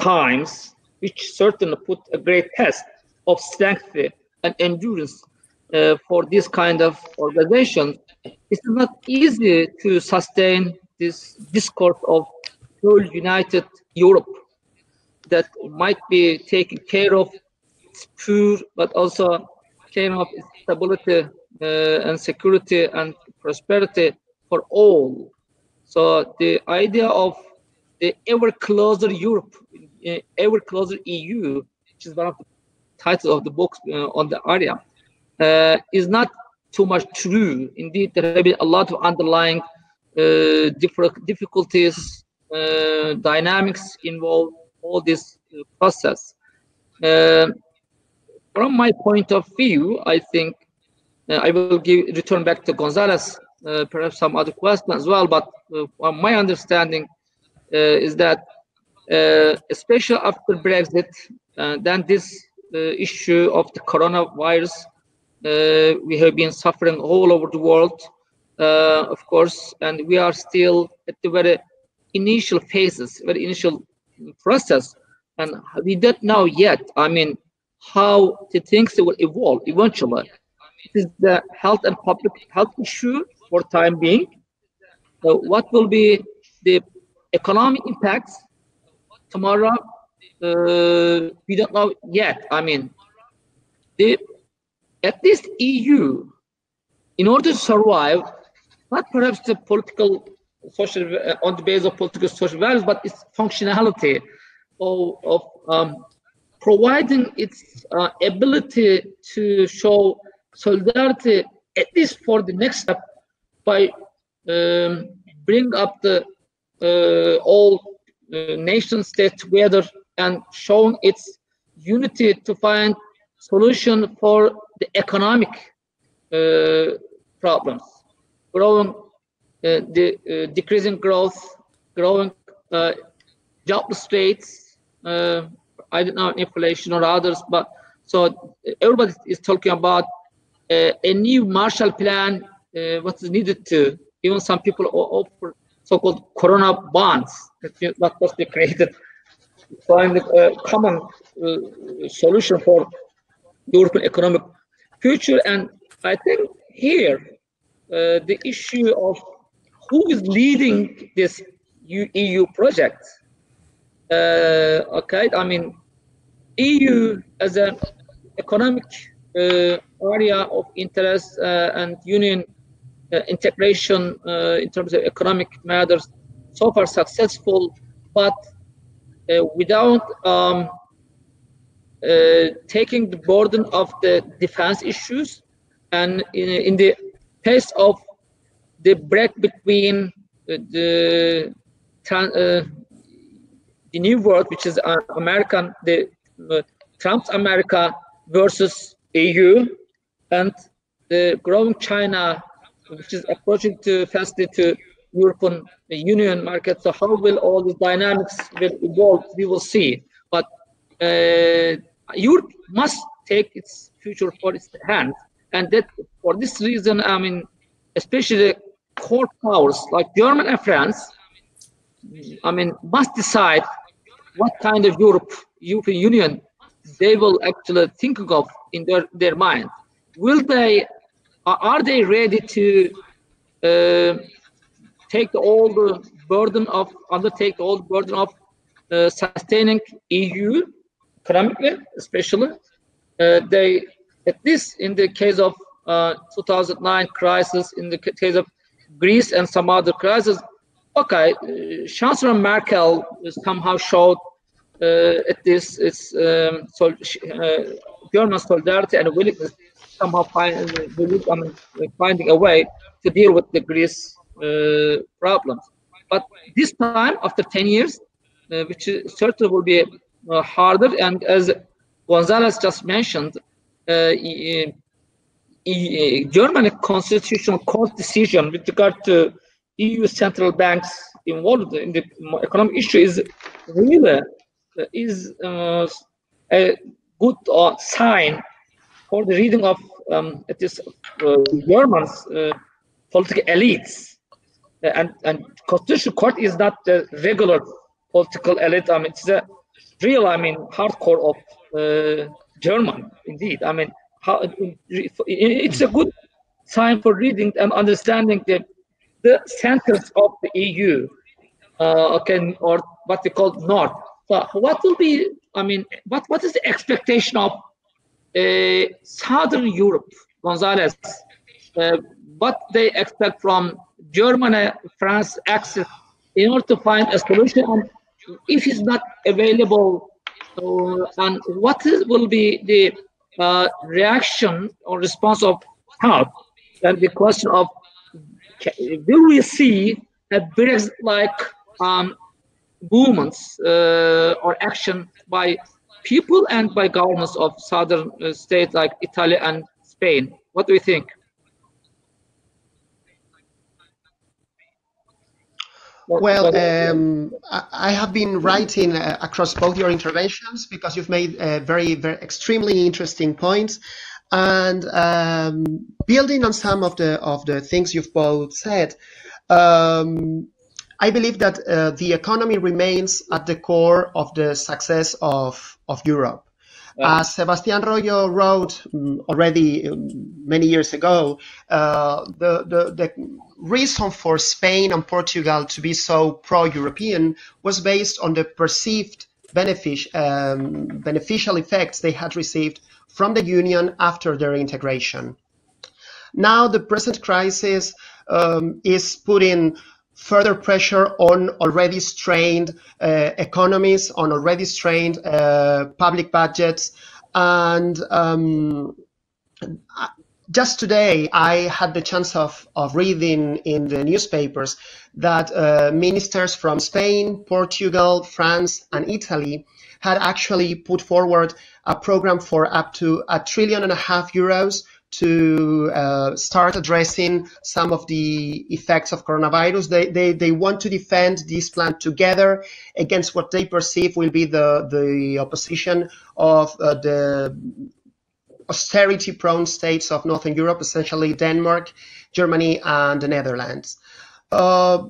times, which certainly put a great test of strength and endurance uh, for this kind of organization, it's not easy to sustain this discourse of whole united Europe that might be taken care of its poor, but also care of stability uh, and security and prosperity for all. So the idea of the ever closer Europe, uh, ever closer EU, which is one of the titles of the books uh, on the area, uh, is not too much true. Indeed, there have been a lot of underlying uh, different difficulties, uh, dynamics involved all this uh, process. From my point of view, I think uh, I will give return back to Gonzalez, uh, perhaps some other questions as well. But uh, my understanding is that, especially after Brexit, then this issue of the coronavirus uh, we have been suffering all over the world, uh, of course, and we are still at the very initial phases, very initial process, and we don't know yet. I mean, how the things will evolve eventually. This is the health and public health issue for time being. So what will be the economic impacts tomorrow? Uh, we don't know yet. I mean, the at least EU, in order to survive, not perhaps the political social uh, on the basis of political social values, but its functionality of, of um, providing its uh, ability to show solidarity at least for the next step by um, bring up the uh, all uh, nation states together and showing its unity to find solution for the economic uh, problems, growing, uh, the uh, decreasing growth, growing uh, jobless rates. Uh, I don't know inflation or others, but so everybody is talking about uh, a new Marshall Plan. what is needed to even some people offer so-called Corona bonds that was created find a common solution for European economic future. And I think here, uh, the issue of who is leading this EU project. Okay, I mean, EU as an economic uh, area of interest uh, and union uh, integration in terms of economic matters so far successful, but without um, taking the burden of the defense issues and in, in the pace of the break between the uh, the new world, which is uh, American, the uh, Trump's America versus EU, and the growing China, which is approaching to fastly to European Union market. So how will all these dynamics will evolve? We will see. But uh, Europe must take its future for its hands. And that for this reason, I mean, especially the core powers like Germany and France, I mean, must decide what kind of Europe, European Union, they will actually think of in their, their mind. Will they, are they ready to uh, take all the burden of, undertake all the burden of uh, sustaining EU economically, especially. Uh, they, at least in the case of uh, 2009 crisis, in the case of Greece and some other crises, okay, uh, Chancellor Merkel somehow showed uh, at this its um, so, uh, German solidarity and willingness somehow find, finding a way to deal with the Greece uh, problems. But this time, after 10 years, which certainly will be uh, harder. And as Gonzalez just mentioned, uh, German constitutional court decision with regard to EU central banks involved in the economic issue is really uh, is uh, a good uh, sign for the reading of um, it is uh, German's political elites and and constitutional court is not the regular political elite. I mean, it's a real, I mean, hardcore of uh, German, indeed. I mean, how it's a good time for reading and understanding the the centers of the EU, uh, can or what we call North. So what will be? I mean, what what is the expectation of uh, Southern Europe, Gonzalez? Uh, what they expect from Germany, France, access in order to find a solution. If it's not available, uh, and what is, will be the uh, reaction or response of help? And the question of will we see a Brexit-like um, movements uh, or action by people and by governments of southern uh, states like Italy and Spain? What do you think? Well, um, I have been writing uh, across both your interventions because you've made uh, very, very extremely interesting points, and um, building on some of the of the things you've both said. Um, I believe that uh, the economy remains at the core of the success of, of Europe. As Sebastian Royo wrote um, already um, many years ago, uh, the, the, the reason for Spain and Portugal to be so pro-European was based on the perceived benefic- um, beneficial effects they had received from the Union after their integration. Now the present crisis um, is putting further pressure on already strained uh, economies, on already strained uh, public budgets. And um, just today, I had the chance of, of reading in the newspapers that uh, ministers from Spain, Portugal, France, and Italy had actually put forward a program for up to a trillion and a half euros to uh, start addressing some of the effects of coronavirus. They, they, they want to defend this plan together against what they perceive will be the, the opposition of uh, the austerity prone states of Northern Europe, essentially Denmark, Germany, and the Netherlands. Uh,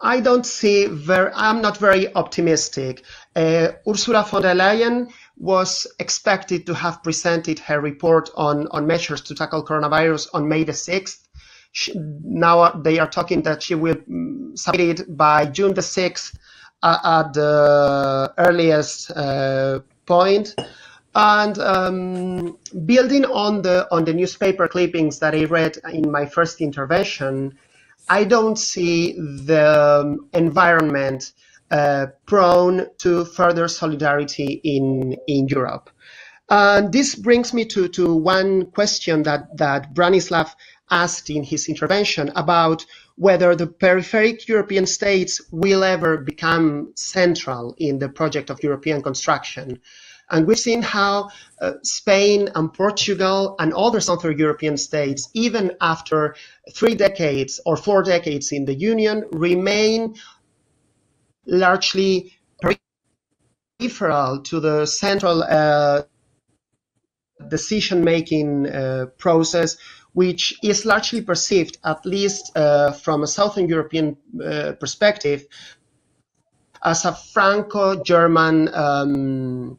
I don't see very, I'm not very optimistic. Uh, Ursula von der Leyen was expected to have presented her report on, on measures to tackle coronavirus on May the 6th. She, now they are talking that she will mm, submit it by June the 6th uh, at the earliest uh, point. And um, building on the on the newspaper clippings that I read in my first intervention, I don't see the um, environment uh, prone to further solidarity in, in Europe. And this brings me to, to one question that, that Branislav asked in his intervention about whether the peripheric European states will ever become central in the project of European construction. And we've seen how uh, Spain and Portugal and other Southern European states, even after three decades or four decades in the Union, remain largely peripheral to the central uh, decision-making uh, process, which is largely perceived, at least uh, from a Southern European uh, perspective, as a Franco-German um,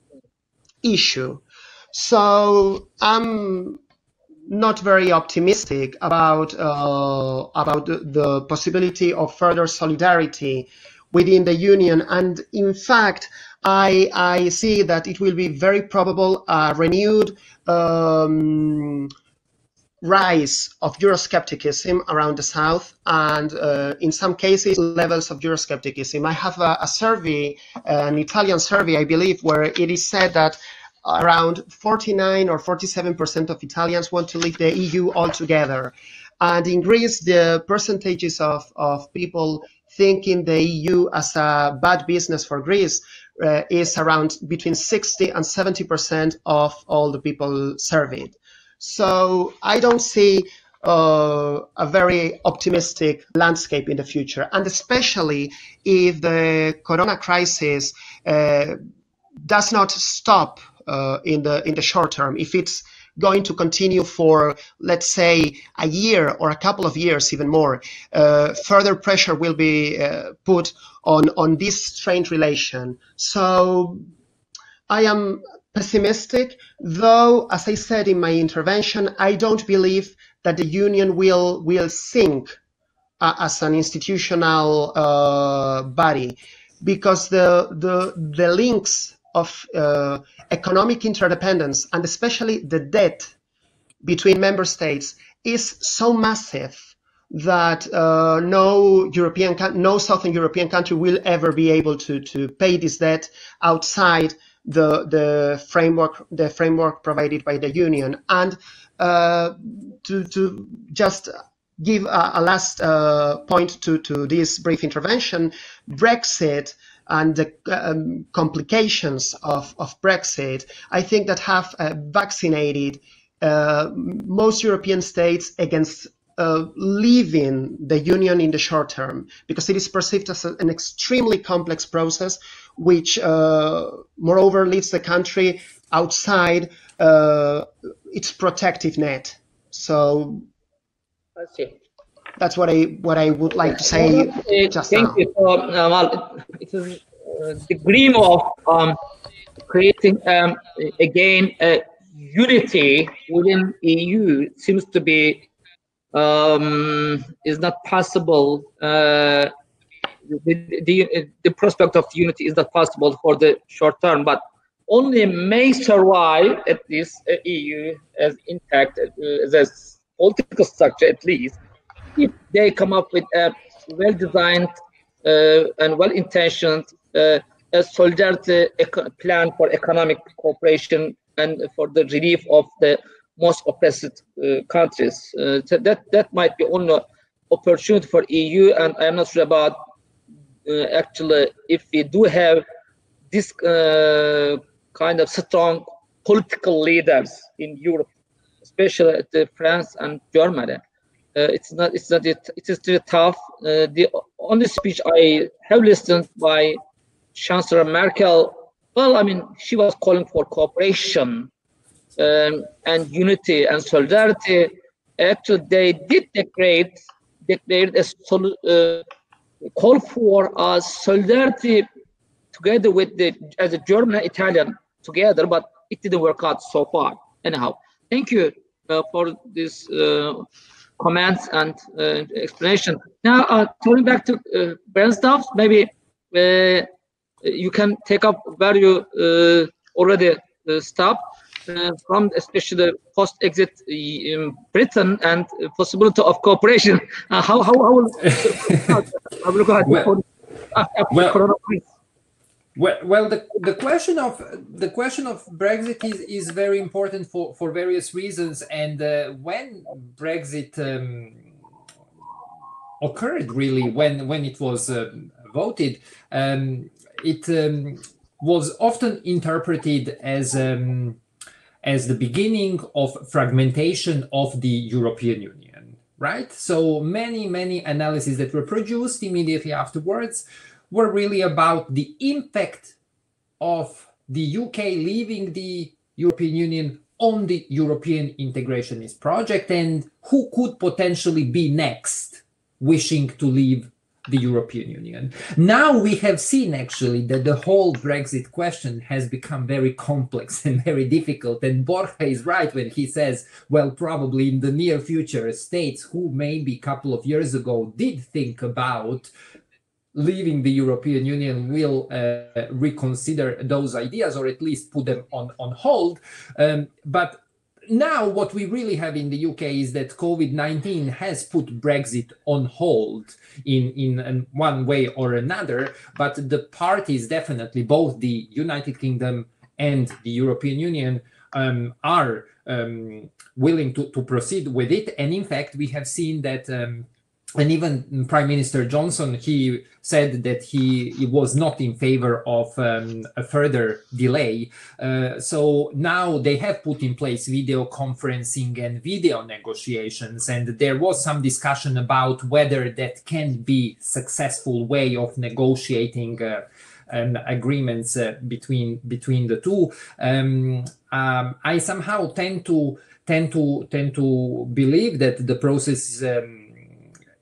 issue. So I'm not very optimistic about uh, about the, the, possibility of further solidarity within the union. And in fact, I, I see that it will be very probable a renewed um, rise of Euroscepticism around the South, and uh, in some cases, levels of Euroscepticism. I have a, a survey, an Italian survey, I believe, where it is said that around 49 or 47% of Italians want to leave the EU altogether. And in Greece, the percentages of, of people thinking the EU as a bad business for Greece uh, is around between 60 and 70% of all the people surveyed. So I don't see uh, a very optimistic landscape in the future, and especially if the corona crisis uh, does not stop uh, in the in the short term, if it's going to continue for, let's say, a year or a couple of years, even more, uh, further pressure will be uh, put on, on this strained relation. So I am pessimistic, though, as I said in my intervention, I don't believe that the union will will sink uh, as an institutional uh, body, because the the the links of uh, economic interdependence and especially the debt between member states is so massive that uh, no European, no Southern European country will ever be able to to pay this debt outside the the framework the framework provided by the union. And uh, to to just give a, a last uh, point to to this brief intervention, Brexit and the um, complications of, of Brexit, I think that have uh, vaccinated uh, most European states against uh, leaving the union in the short term because it is perceived as a, an extremely complex process, which uh, moreover leaves the country outside uh, its protective net. So I see. That's what I what I would like to say Uh, just Thank now. you. For, uh, well, it is uh, the dream of um, creating um, again a unity within EU seems to be um, is not possible. Uh, the, the, the prospect of unity is not possible for the short term, but only may survive at least uh, EU as intact uh, as a political structure at least if they come up with a well-designed uh, and well-intentioned uh, solidarity plan for economic cooperation and for the relief of the most oppressed uh, countries. So that that might be only opportunity for EU, and I'm not sure about uh, actually if we do have this uh, kind of strong political leaders in Europe, especially France and Germany. Uh, it's not it's not it, it is too tough. Uh, the only speech I have listened by Chancellor Merkel, well, I mean, she was calling for cooperation um, and unity and solidarity. Actually, they did declare declared a sol- uh, call for uh, solidarity together with the as a German Italian together, but it didn't work out so far. Anyhow, thank you uh, for this uh, comments and uh, explanation. Now, uh, turning back to uh, Branislav, maybe uh, you can take up where you uh, already uh, stopped uh, from especially post-exit um, Britain and possibility of cooperation. Uh, how how how will how will go Well- after well- coronavirus? Well, well, the, the question of the question of Brexit is, is very important for, for various reasons. And uh, when Brexit um, occurred, really, when when it was uh, voted, um, it um, was often interpreted as um, as the beginning of fragmentation of the European Union. Right. So many many analyses that were produced immediately afterwards were really about the impact of the UK leaving the European Union on the European integrationist project and who could potentially be next wishing to leave the European Union. Now we have seen actually that the whole Brexit question has become very complex and very difficult. And Borja is right when he says, well, probably in the near future, states who maybe a couple of years ago did think about leaving the European Union will uh, reconsider those ideas or at least put them on, on hold. Um, but now, what we really have in the UK is that COVID 19 has put Brexit on hold in, in one way or another. But the parties, definitely, both the United Kingdom and the European Union, um, are um, willing to, to proceed with it. And in fact, we have seen that. Um, and even Prime Minister Johnson, he said that he, he was not in favor of um, a further delay. Uh, so now they have put in place video conferencing and video negotiations, and there was some discussion about whether that can be successful way of negotiating. Uh, agreements uh, between between the two. Um, um, I somehow tend to tend to tend to believe that the process um,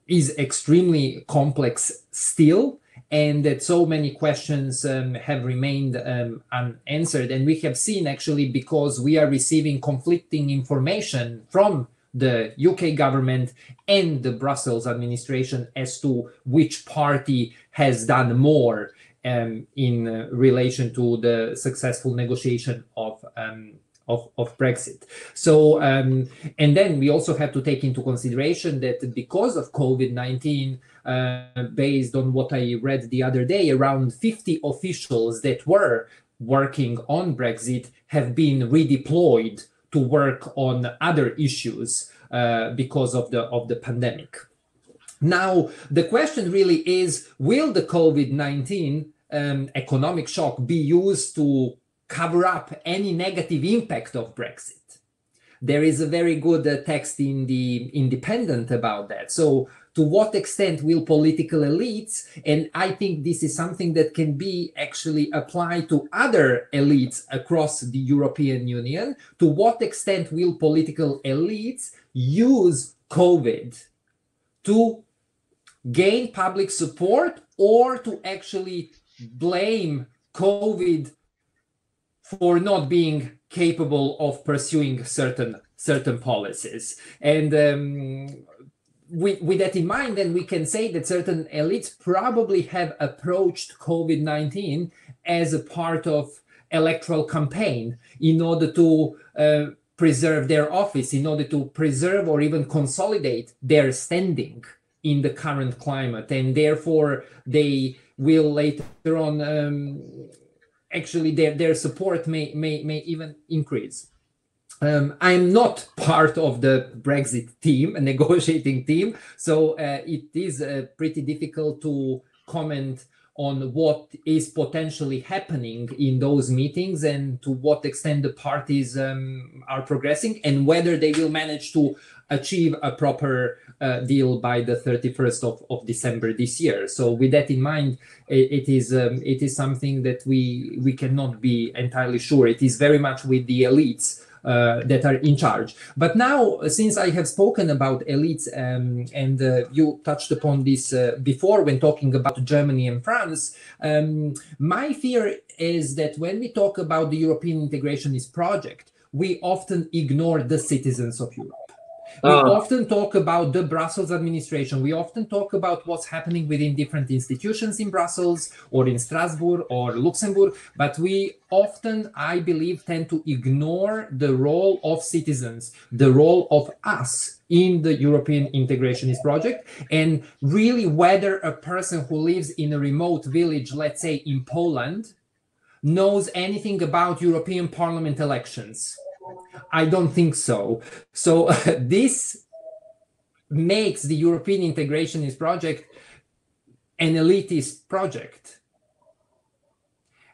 is extremely complex still and that so many questions um, have remained um, unanswered. And we have seen actually because we are receiving conflicting information from the UK government and the Brussels administration as to which party has done more um, in uh, relation to the successful negotiation of um, of, of Brexit. So, um, and then we also have to take into consideration that because of COVID 19, uh, based on what I read the other day, around 50 officials that were working on Brexit have been redeployed to work on other issues uh, because of the of the pandemic. Now, the question really is: Will the COVID nineteen um, economic shock be used to cover up any negative impact of Brexit? There is a very good uh, text in the Independent about that. So, to what extent will political elites, and I think this is something that can be actually applied to other elites across the European Union, to what extent will political elites use COVID to gain public support or to actually blame COVID for not being capable of pursuing certain certain policies. And um, with, with that in mind, then we can say that certain elites probably have approached COVID 19 as a part of electoral campaign in order to uh, preserve their office, in order to preserve or even consolidate their standing in the current climate. And therefore, they will later on um, actually their, their support may, may, may even increase. Um, I'm not part of the Brexit team, a negotiating team, so uh, it is uh, pretty difficult to comment on what is potentially happening in those meetings and to what extent the parties um, are progressing and whether they will manage to achieve a proper uh, deal by the 31st of, of December this year. So with that in mind, it, it is um, it is something that we we cannot be entirely sure. It is very much with the elites uh, that are in charge. But now, since I have spoken about elites, um, and uh, you touched upon this uh, before when talking about Germany and France, um, my fear is that when we talk about the European integrationist project, we often ignore the citizens of Europe. We uh, often talk about the Brussels administration. We often talk about what's happening within different institutions in Brussels or in Strasbourg or Luxembourg, but we often, I believe, tend to ignore the role of citizens, the role of us in the European integrationist project, and really whether a person who lives in a remote village, let's say in Poland, knows anything about European Parliament elections I don't think so. So uh, this makes the European integrationist project an elitist project.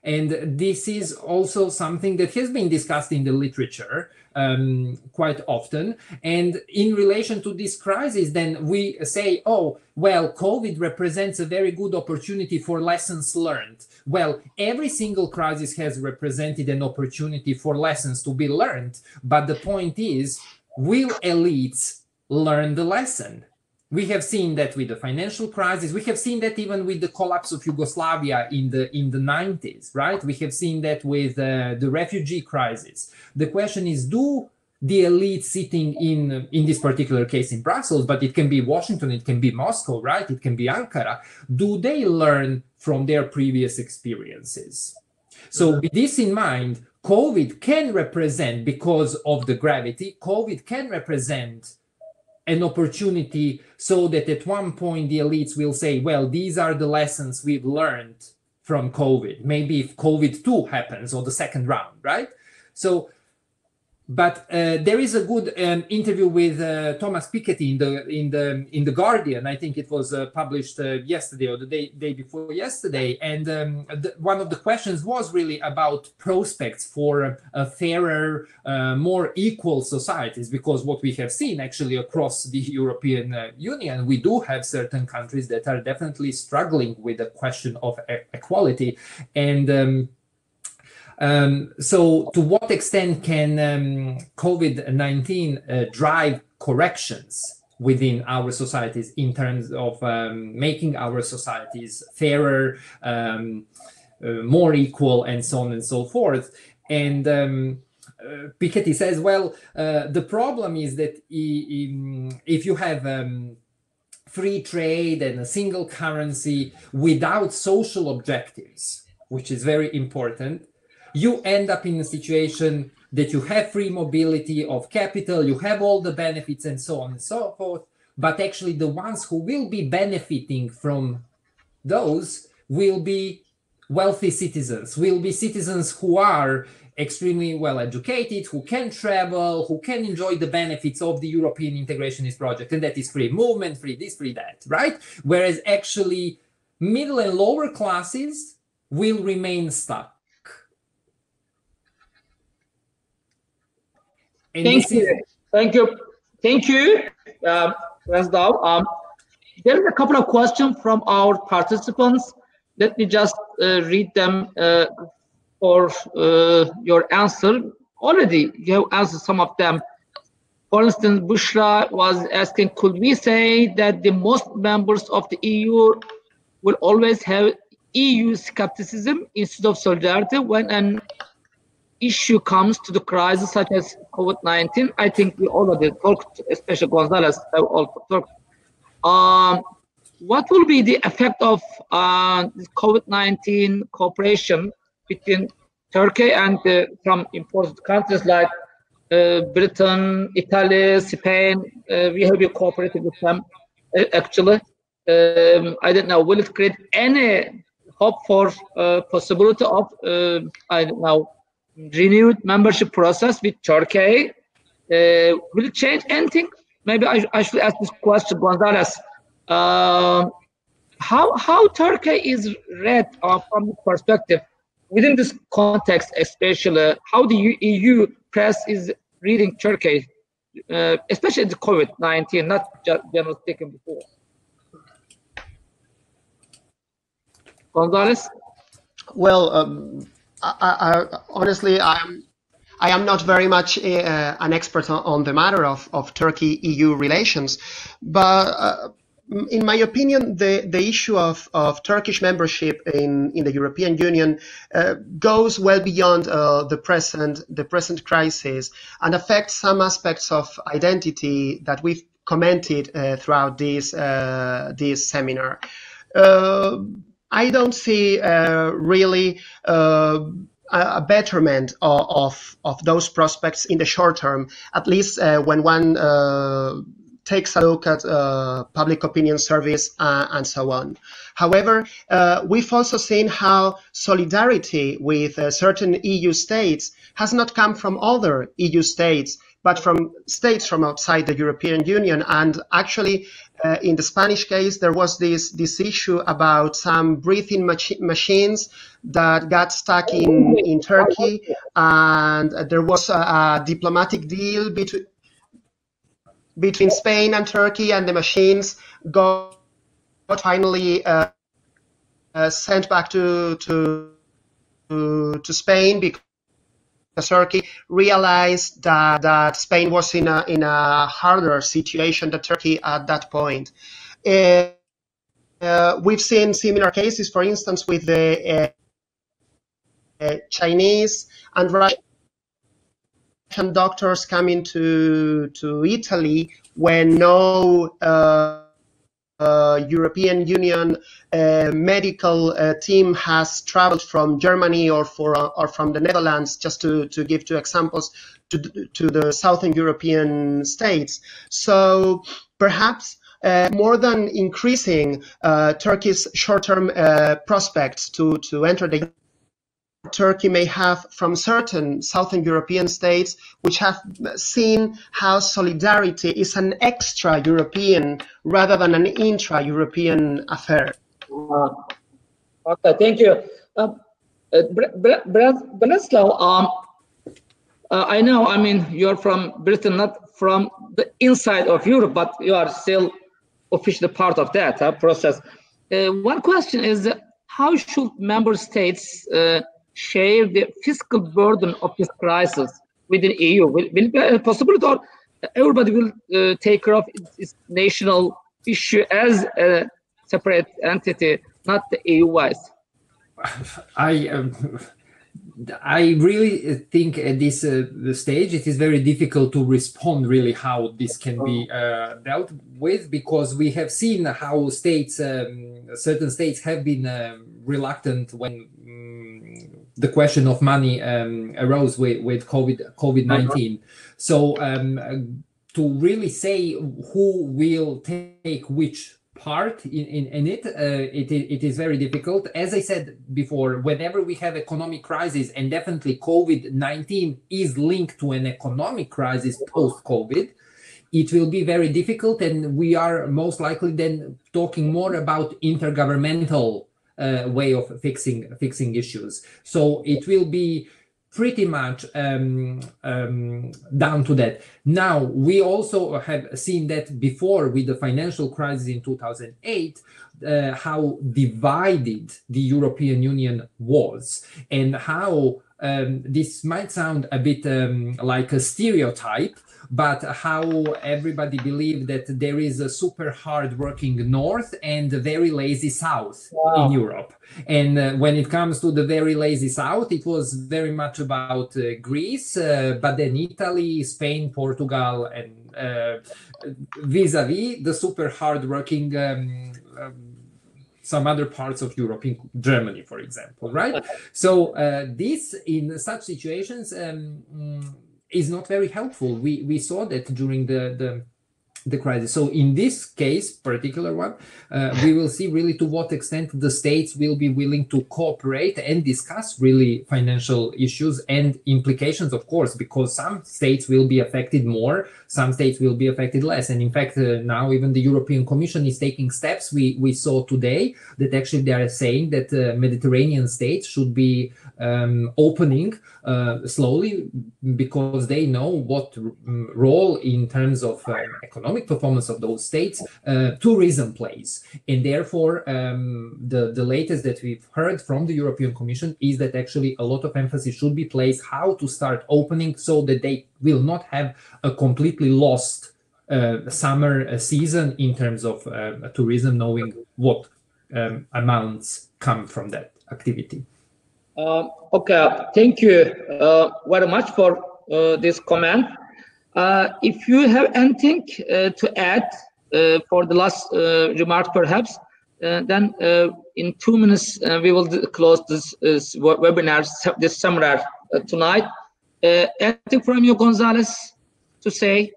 And this is also something that has been discussed in the literature um, quite often. And in relation to this crisis, then we say, oh, well, COVID represents a very good opportunity for lessons learned. Well, every single crisis has represented an opportunity for lessons to be learned. But the point is, will elites learn the lesson? We have seen that with the financial crisis. We have seen that even with the collapse of yugoslavia in the in the 90s right? We have seen that with uh, the refugee crisis. The question is do the elite sitting in in this particular case in brussels but it can be washington it can be moscow right? It can be ankara do they learn from their previous experiences? So with this in mind covid can represent because of the gravity covid can represent an opportunity so that at one point the elites will say, well, these are the lessons we've learned from COVID. Maybe if COVID 2 happens or the second round, right? So but uh, there is a good um, interview with uh, Thomas Piketty in the in the in the Guardian. I think it was uh, published yesterday or the day day before yesterday. And um, the, one of the questions was really about prospects for a fairer, more equal societies. Because what we have seen actually across the European Union, we do have certain countries that are definitely struggling with the question of e- equality and. Um, um, so, to what extent can um, COVID 19 uh, drive corrections within our societies in terms of um, making our societies fairer, um, uh, more equal, and so on and so forth. And um, uh, Piketty says, well, uh, the problem is that if you have um, free trade and a single currency without social objectives, which is very important, you end up in a situation that you have free mobility of capital, you have all the benefits and so on and so forth. But actually, the ones who will be benefiting from those will be wealthy citizens, will be citizens who are extremely well educated, who can travel, who can enjoy the benefits of the European integrationist project, and that is free movement, free this, free that, right? Whereas actually, middle and lower classes will remain stuck. And Thank you. Is... Thank you. Thank you, uh, Um, there is a couple of questions from our participants. Let me just uh, read them uh, for uh, your answer. Already, you have answered some of them. For instance, Bushra was asking, could we say that the most members of the EU will always have EU skepticism instead of solidarity when an issue comes to the crisis such as COVID-19? I think we already talked, especially Gonzalez also talked. Um, what will be the effect of uh, COVID-19 cooperation between Turkey and uh, from important countries like uh, Britain, Italy, Spain. Uh, we have been cooperating with them uh, actually. Um, I don't know, will it create any hope for uh, possibility of, I don't know, renewed membership process with Turkey? will it change anything? Maybe I, I should ask this question, Gonzalez. Um, how, how Turkey is read from the perspective within this context, especially how the EU press is reading Turkey, uh, especially the COVID-19, not just generally speaking before. Gonzalez? Well, um, I, I, honestly, I'm I am not very much uh, an expert on, the matter of, of Turkey-EU relations, but uh, in my opinion, the, the issue of, of Turkish membership in, in the European Union uh, goes well beyond uh, the present the present crisis and affects some aspects of identity that we've commented uh, throughout this uh, this seminar. Uh, I don't see uh, really a betterment of, of, of, those prospects in the short term, at least when one takes a look at uh, public opinion surveys uh, and so on. However, uh, we've also seen how solidarity with uh, certain EU states has not come from other EU states, but from states from outside the European Union. And actually, uh, in the Spanish case, there was this, this issue about some breathing mach machines that got stuck in, in Turkey, and there was a, a diplomatic deal between between Spain and Turkey, and the machines got finally uh, uh, sent back to to to Spain because Turkey realized that, that Spain was in a in a harder situation than Turkey at that point. Uh, uh we've seen similar cases, for instance, with the uh, Chinese and Russian Russian doctors coming to to Italy when no uh, uh, European Union uh, medical uh, team has traveled from Germany or for or from the Netherlands, just to, to give two examples, to to the Southern European states. So perhaps. Uh, more than increasing uh, Turkey's short-term prospects to, to enter the Turkey may have from certain Southern European states, which have seen how solidarity is an extra European rather than an intra European affair. Uh, okay, thank you. Uh, uh, um, uh, I know, I mean, you're from Britain, not from the inside of Europe, but you are still officially part of that uh, process. Uh, one question is, how should member states uh, share the fiscal burden of this crisis within EU? Will, will be possible or everybody will uh, take care of its, national issue as a separate entity, not the EU-wise? I um, I really think at this uh, stage it is very difficult to respond really how this can be uh, dealt with because we have seen how states um, certain states have been uh, reluctant when um, the question of money um, arose with, with COVID COVID 19 uh-huh. So um, to really say who will take which part in, in, in it, uh, it, it is very difficult. As I said before, whenever we have economic crisis, and definitely COVID-19 is linked to an economic crisis post-COVID, it will be very difficult and we are most likely then talking more about intergovernmental way of fixing fixing issues. So it will be pretty much um, um, down to that. Now, we also have seen that before with the financial crisis in 2008, uh, how divided the European Union was and how um, this might sound a bit um, like a stereotype, but how everybody believed that there is a super hard working north and a very lazy south wow. in Europe. And uh, when it comes to the very lazy south, it was very much about uh, Greece, uh, but then Italy, Spain, Portugal, and vis a vis the super hard working. Um, um, some other parts of Europe, in Germany, for example, right? So uh, this, in such situations, um, mm, is not very helpful. We we saw that during the the the crisis. So in this case, particular one, uh, we will see really to what extent the states will be willing to cooperate and discuss really financial issues and implications, of course, because some states will be affected more, some states will be affected less. And in fact, uh, now even the European Commission is taking steps. We we saw today that actually they are saying that uh, Mediterranean states should be um, opening uh, slowly because they know what role in terms of uh, economic performance of those states uh, tourism plays and therefore um, the the latest that we've heard from the European Commission is that actually a lot of emphasis should be placed how to start opening so that they will not have a completely lost uh, summer uh, season in terms of uh, tourism knowing what um, amounts come from that activity. Uh, okay, thank you uh, very much for uh, this comment. Uh, if you have anything uh, to add uh, for the last remark, perhaps, then in two minutes we will close this, webinar, this seminar tonight. anything from you, Gonzalez, to say?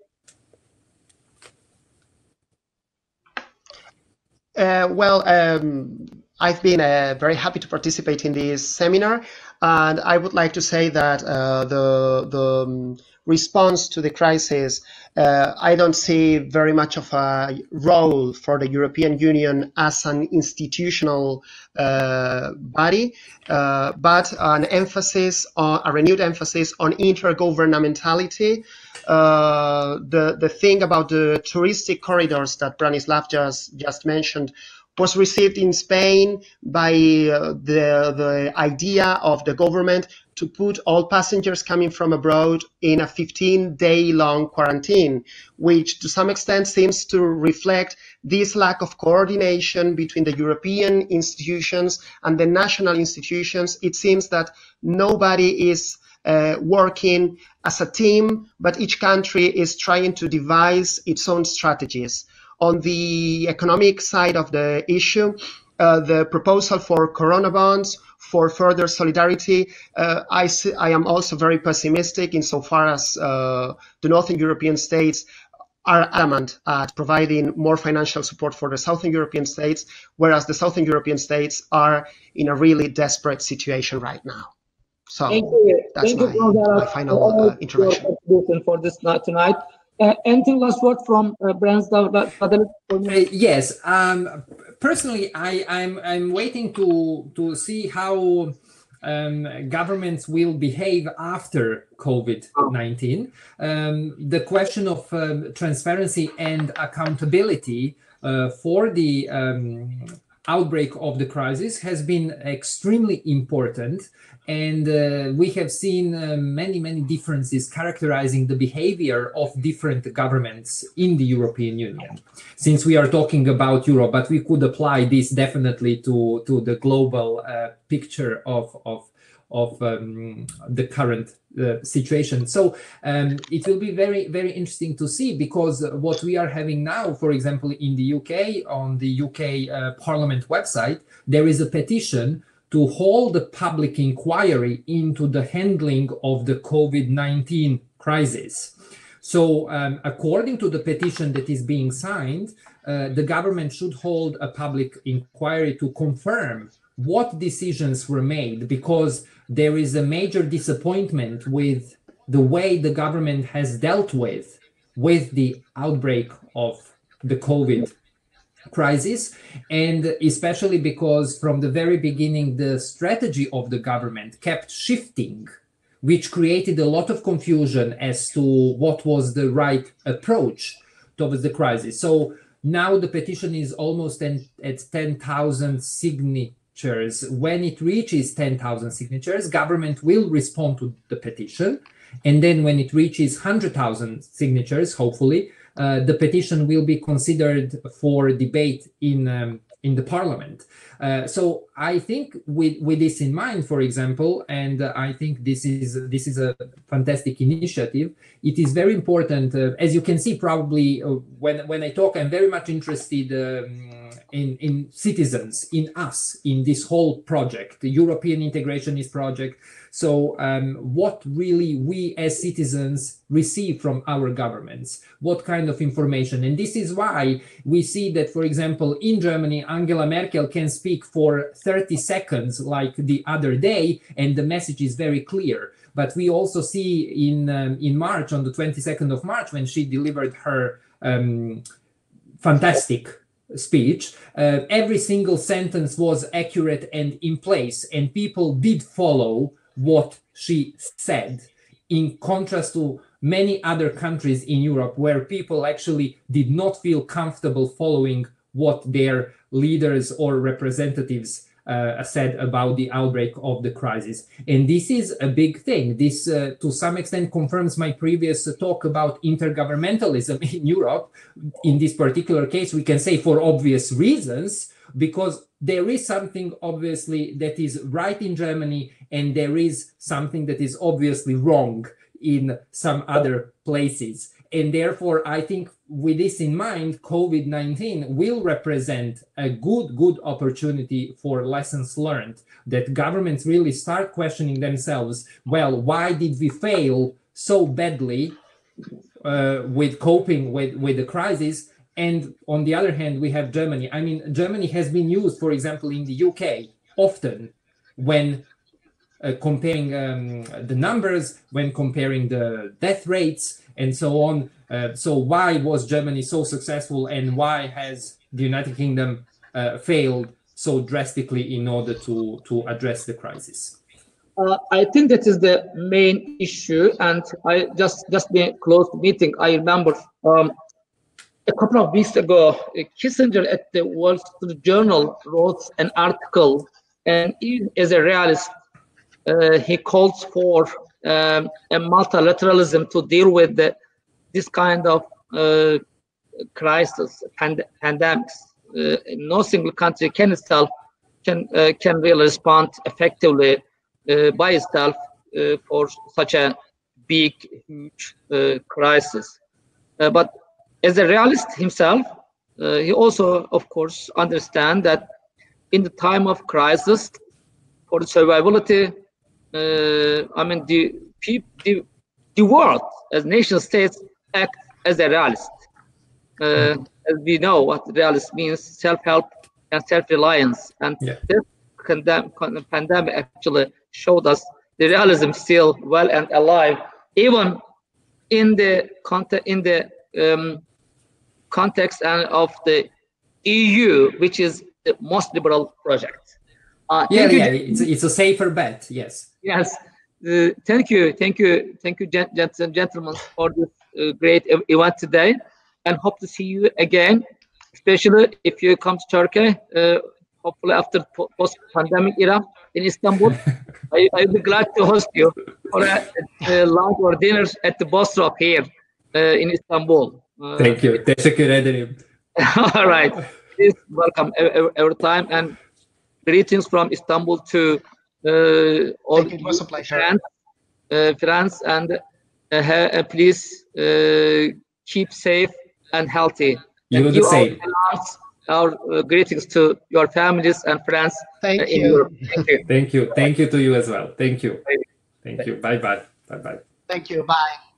well, um, I've been uh, very happy to participate in this seminar, and I would like to say that uh, the the um, response to the crisis, uh, I don't see very much of a role for the European Union as an institutional uh, body, uh, but an emphasis on a renewed emphasis on intergovernmentality. Uh, the the thing about the touristic corridors that Branislav just just mentioned was received in Spain by uh, the, the idea of the government to put all passengers coming from abroad in a 15 day long quarantine, which to some extent seems to reflect this lack of coordination between the European institutions and the national institutions. It seems that nobody is uh, working as a team, but each country is trying to devise its own strategies. On the economic side of the issue, uh, the proposal for corona bonds for further solidarity, uh, I, see, I, am also very pessimistic insofar as uh, the Northern European states are adamant at providing more financial support for the Southern European states, whereas the Southern European states are in a really desperate situation right now. So Thank you. that's Thank my, you my final uh, intervention. For this tonight. Uh, anything last word from uh, uh, yes. Um, personally, I, I'm I'm waiting to to see how um, governments will behave after COVID 19. Um, the question of um, transparency and accountability uh, for the um, outbreak of the crisis has been extremely important. And uh, we have seen uh, many many differences characterizing the behavior of different governments in the european union. Since we are talking about europe but we could apply this definitely to to the global uh, picture of of of um, the current uh, situation. So um, it will be very, very interesting to see because what we are having now, for example, in the UK, on the UK uh, Parliament website, there is a petition to hold a public inquiry into the handling of the COVID 19 crisis. So, um, according to the petition that is being signed, uh, the government should hold a public inquiry to confirm what decisions were made because there is a major disappointment with the way the government has dealt with with the outbreak of the covid crisis and especially because from the very beginning the strategy of the government kept shifting which created a lot of confusion as to what was the right approach towards the crisis. So now the petition is almost at 10,000 signatures signatures. When it reaches 10,000 signatures, government will respond to the petition. And then when it reaches 100,000 signatures, hopefully, uh, the petition will be considered for debate in um, in the parliament. Uh, so I think with with this in mind, for example, and uh, I think this is this is a fantastic initiative. It is very important, uh, as you can see, probably uh, when when I talk, I'm very much interested. Um, in, in citizens, in us, in this whole project, the European integrationist project. So, um, what really we as citizens receive from our governments, what kind of information. And this is why we see that, for example, in Germany, Angela Merkel can speak for 30 seconds like the other day, and the message is very clear. But we also see in, um, in March, on the 22nd of March, when she delivered her um, fantastic speech, uh, every single sentence was accurate and in place, and people did follow what she said, in contrast to many other countries in Europe where people actually did not feel comfortable following what their leaders or representatives uh, said about the outbreak of the crisis. And this is a big thing. This, uh, to some extent, confirms my previous talk about intergovernmentalism in Europe. In this particular case, we can say for obvious reasons, because there is something obviously that is right in Germany, and there is something that is obviously wrong in some other places. And therefore, I think with this in mind, COVID 19 will represent a good, good opportunity for lessons learned that governments really start questioning themselves well, why did we fail so badly uh, with coping with, with the crisis? And on the other hand, we have Germany. I mean, Germany has been used, for example, in the UK often when comparing um, the numbers, when comparing the death rates, and so on. Uh, so why was Germany so successful, and why has the United Kingdom uh, failed so drastically in order to to address the crisis? Uh, I think that is the main issue, and I just just be close meeting. I remember um, a couple of weeks ago, Kissinger at the Wall Street Journal wrote an article, and as a realist, uh, he calls for um, a multilateralism to deal with the, this kind of uh, crisis, pand pandemics. Uh, no single country can itself can uh, can really respond effectively uh, by itself uh, for such a big, huge crisis. but as a realist himself, he also, of course, understand that in the time of crisis, for the survivability uh, I mean, the, the, the world as nation states act as a realist. Uh, as we know what realist means, self-help and self-reliance. And yeah. this pandemic actually showed us the realism still well and alive, even in the context in the um, context and of the EU, which is the most liberal project. Uh, yeah, yeah, it's, it's a safer bet. Yes. Yes. Uh, thank you, thank you, thank you, gents and gentlemen, for this uh, great event today, and hope to see you again. Especially if you come to Turkey, uh, hopefully after po- post-pandemic era in Istanbul. I, I'd be glad to host you for a, a lunch or dinner at the Bosphorus here uh, in Istanbul. Uh, Thank you. Teşekkür ederim. all right. Please welcome every, every time and greetings from Istanbul to uh, all Thank you. It was a pleasure. friends, uh, friends and uh, uh, please uh, keep safe and healthy. You And the give our same. Our uh, greetings to your families and friends Thank uh, in you. Europe. Thank you. Thank you. Thank you to you as well. Thank you. Bye. Thank you. Bye bye. Bye bye. Thank you. Bye-bye.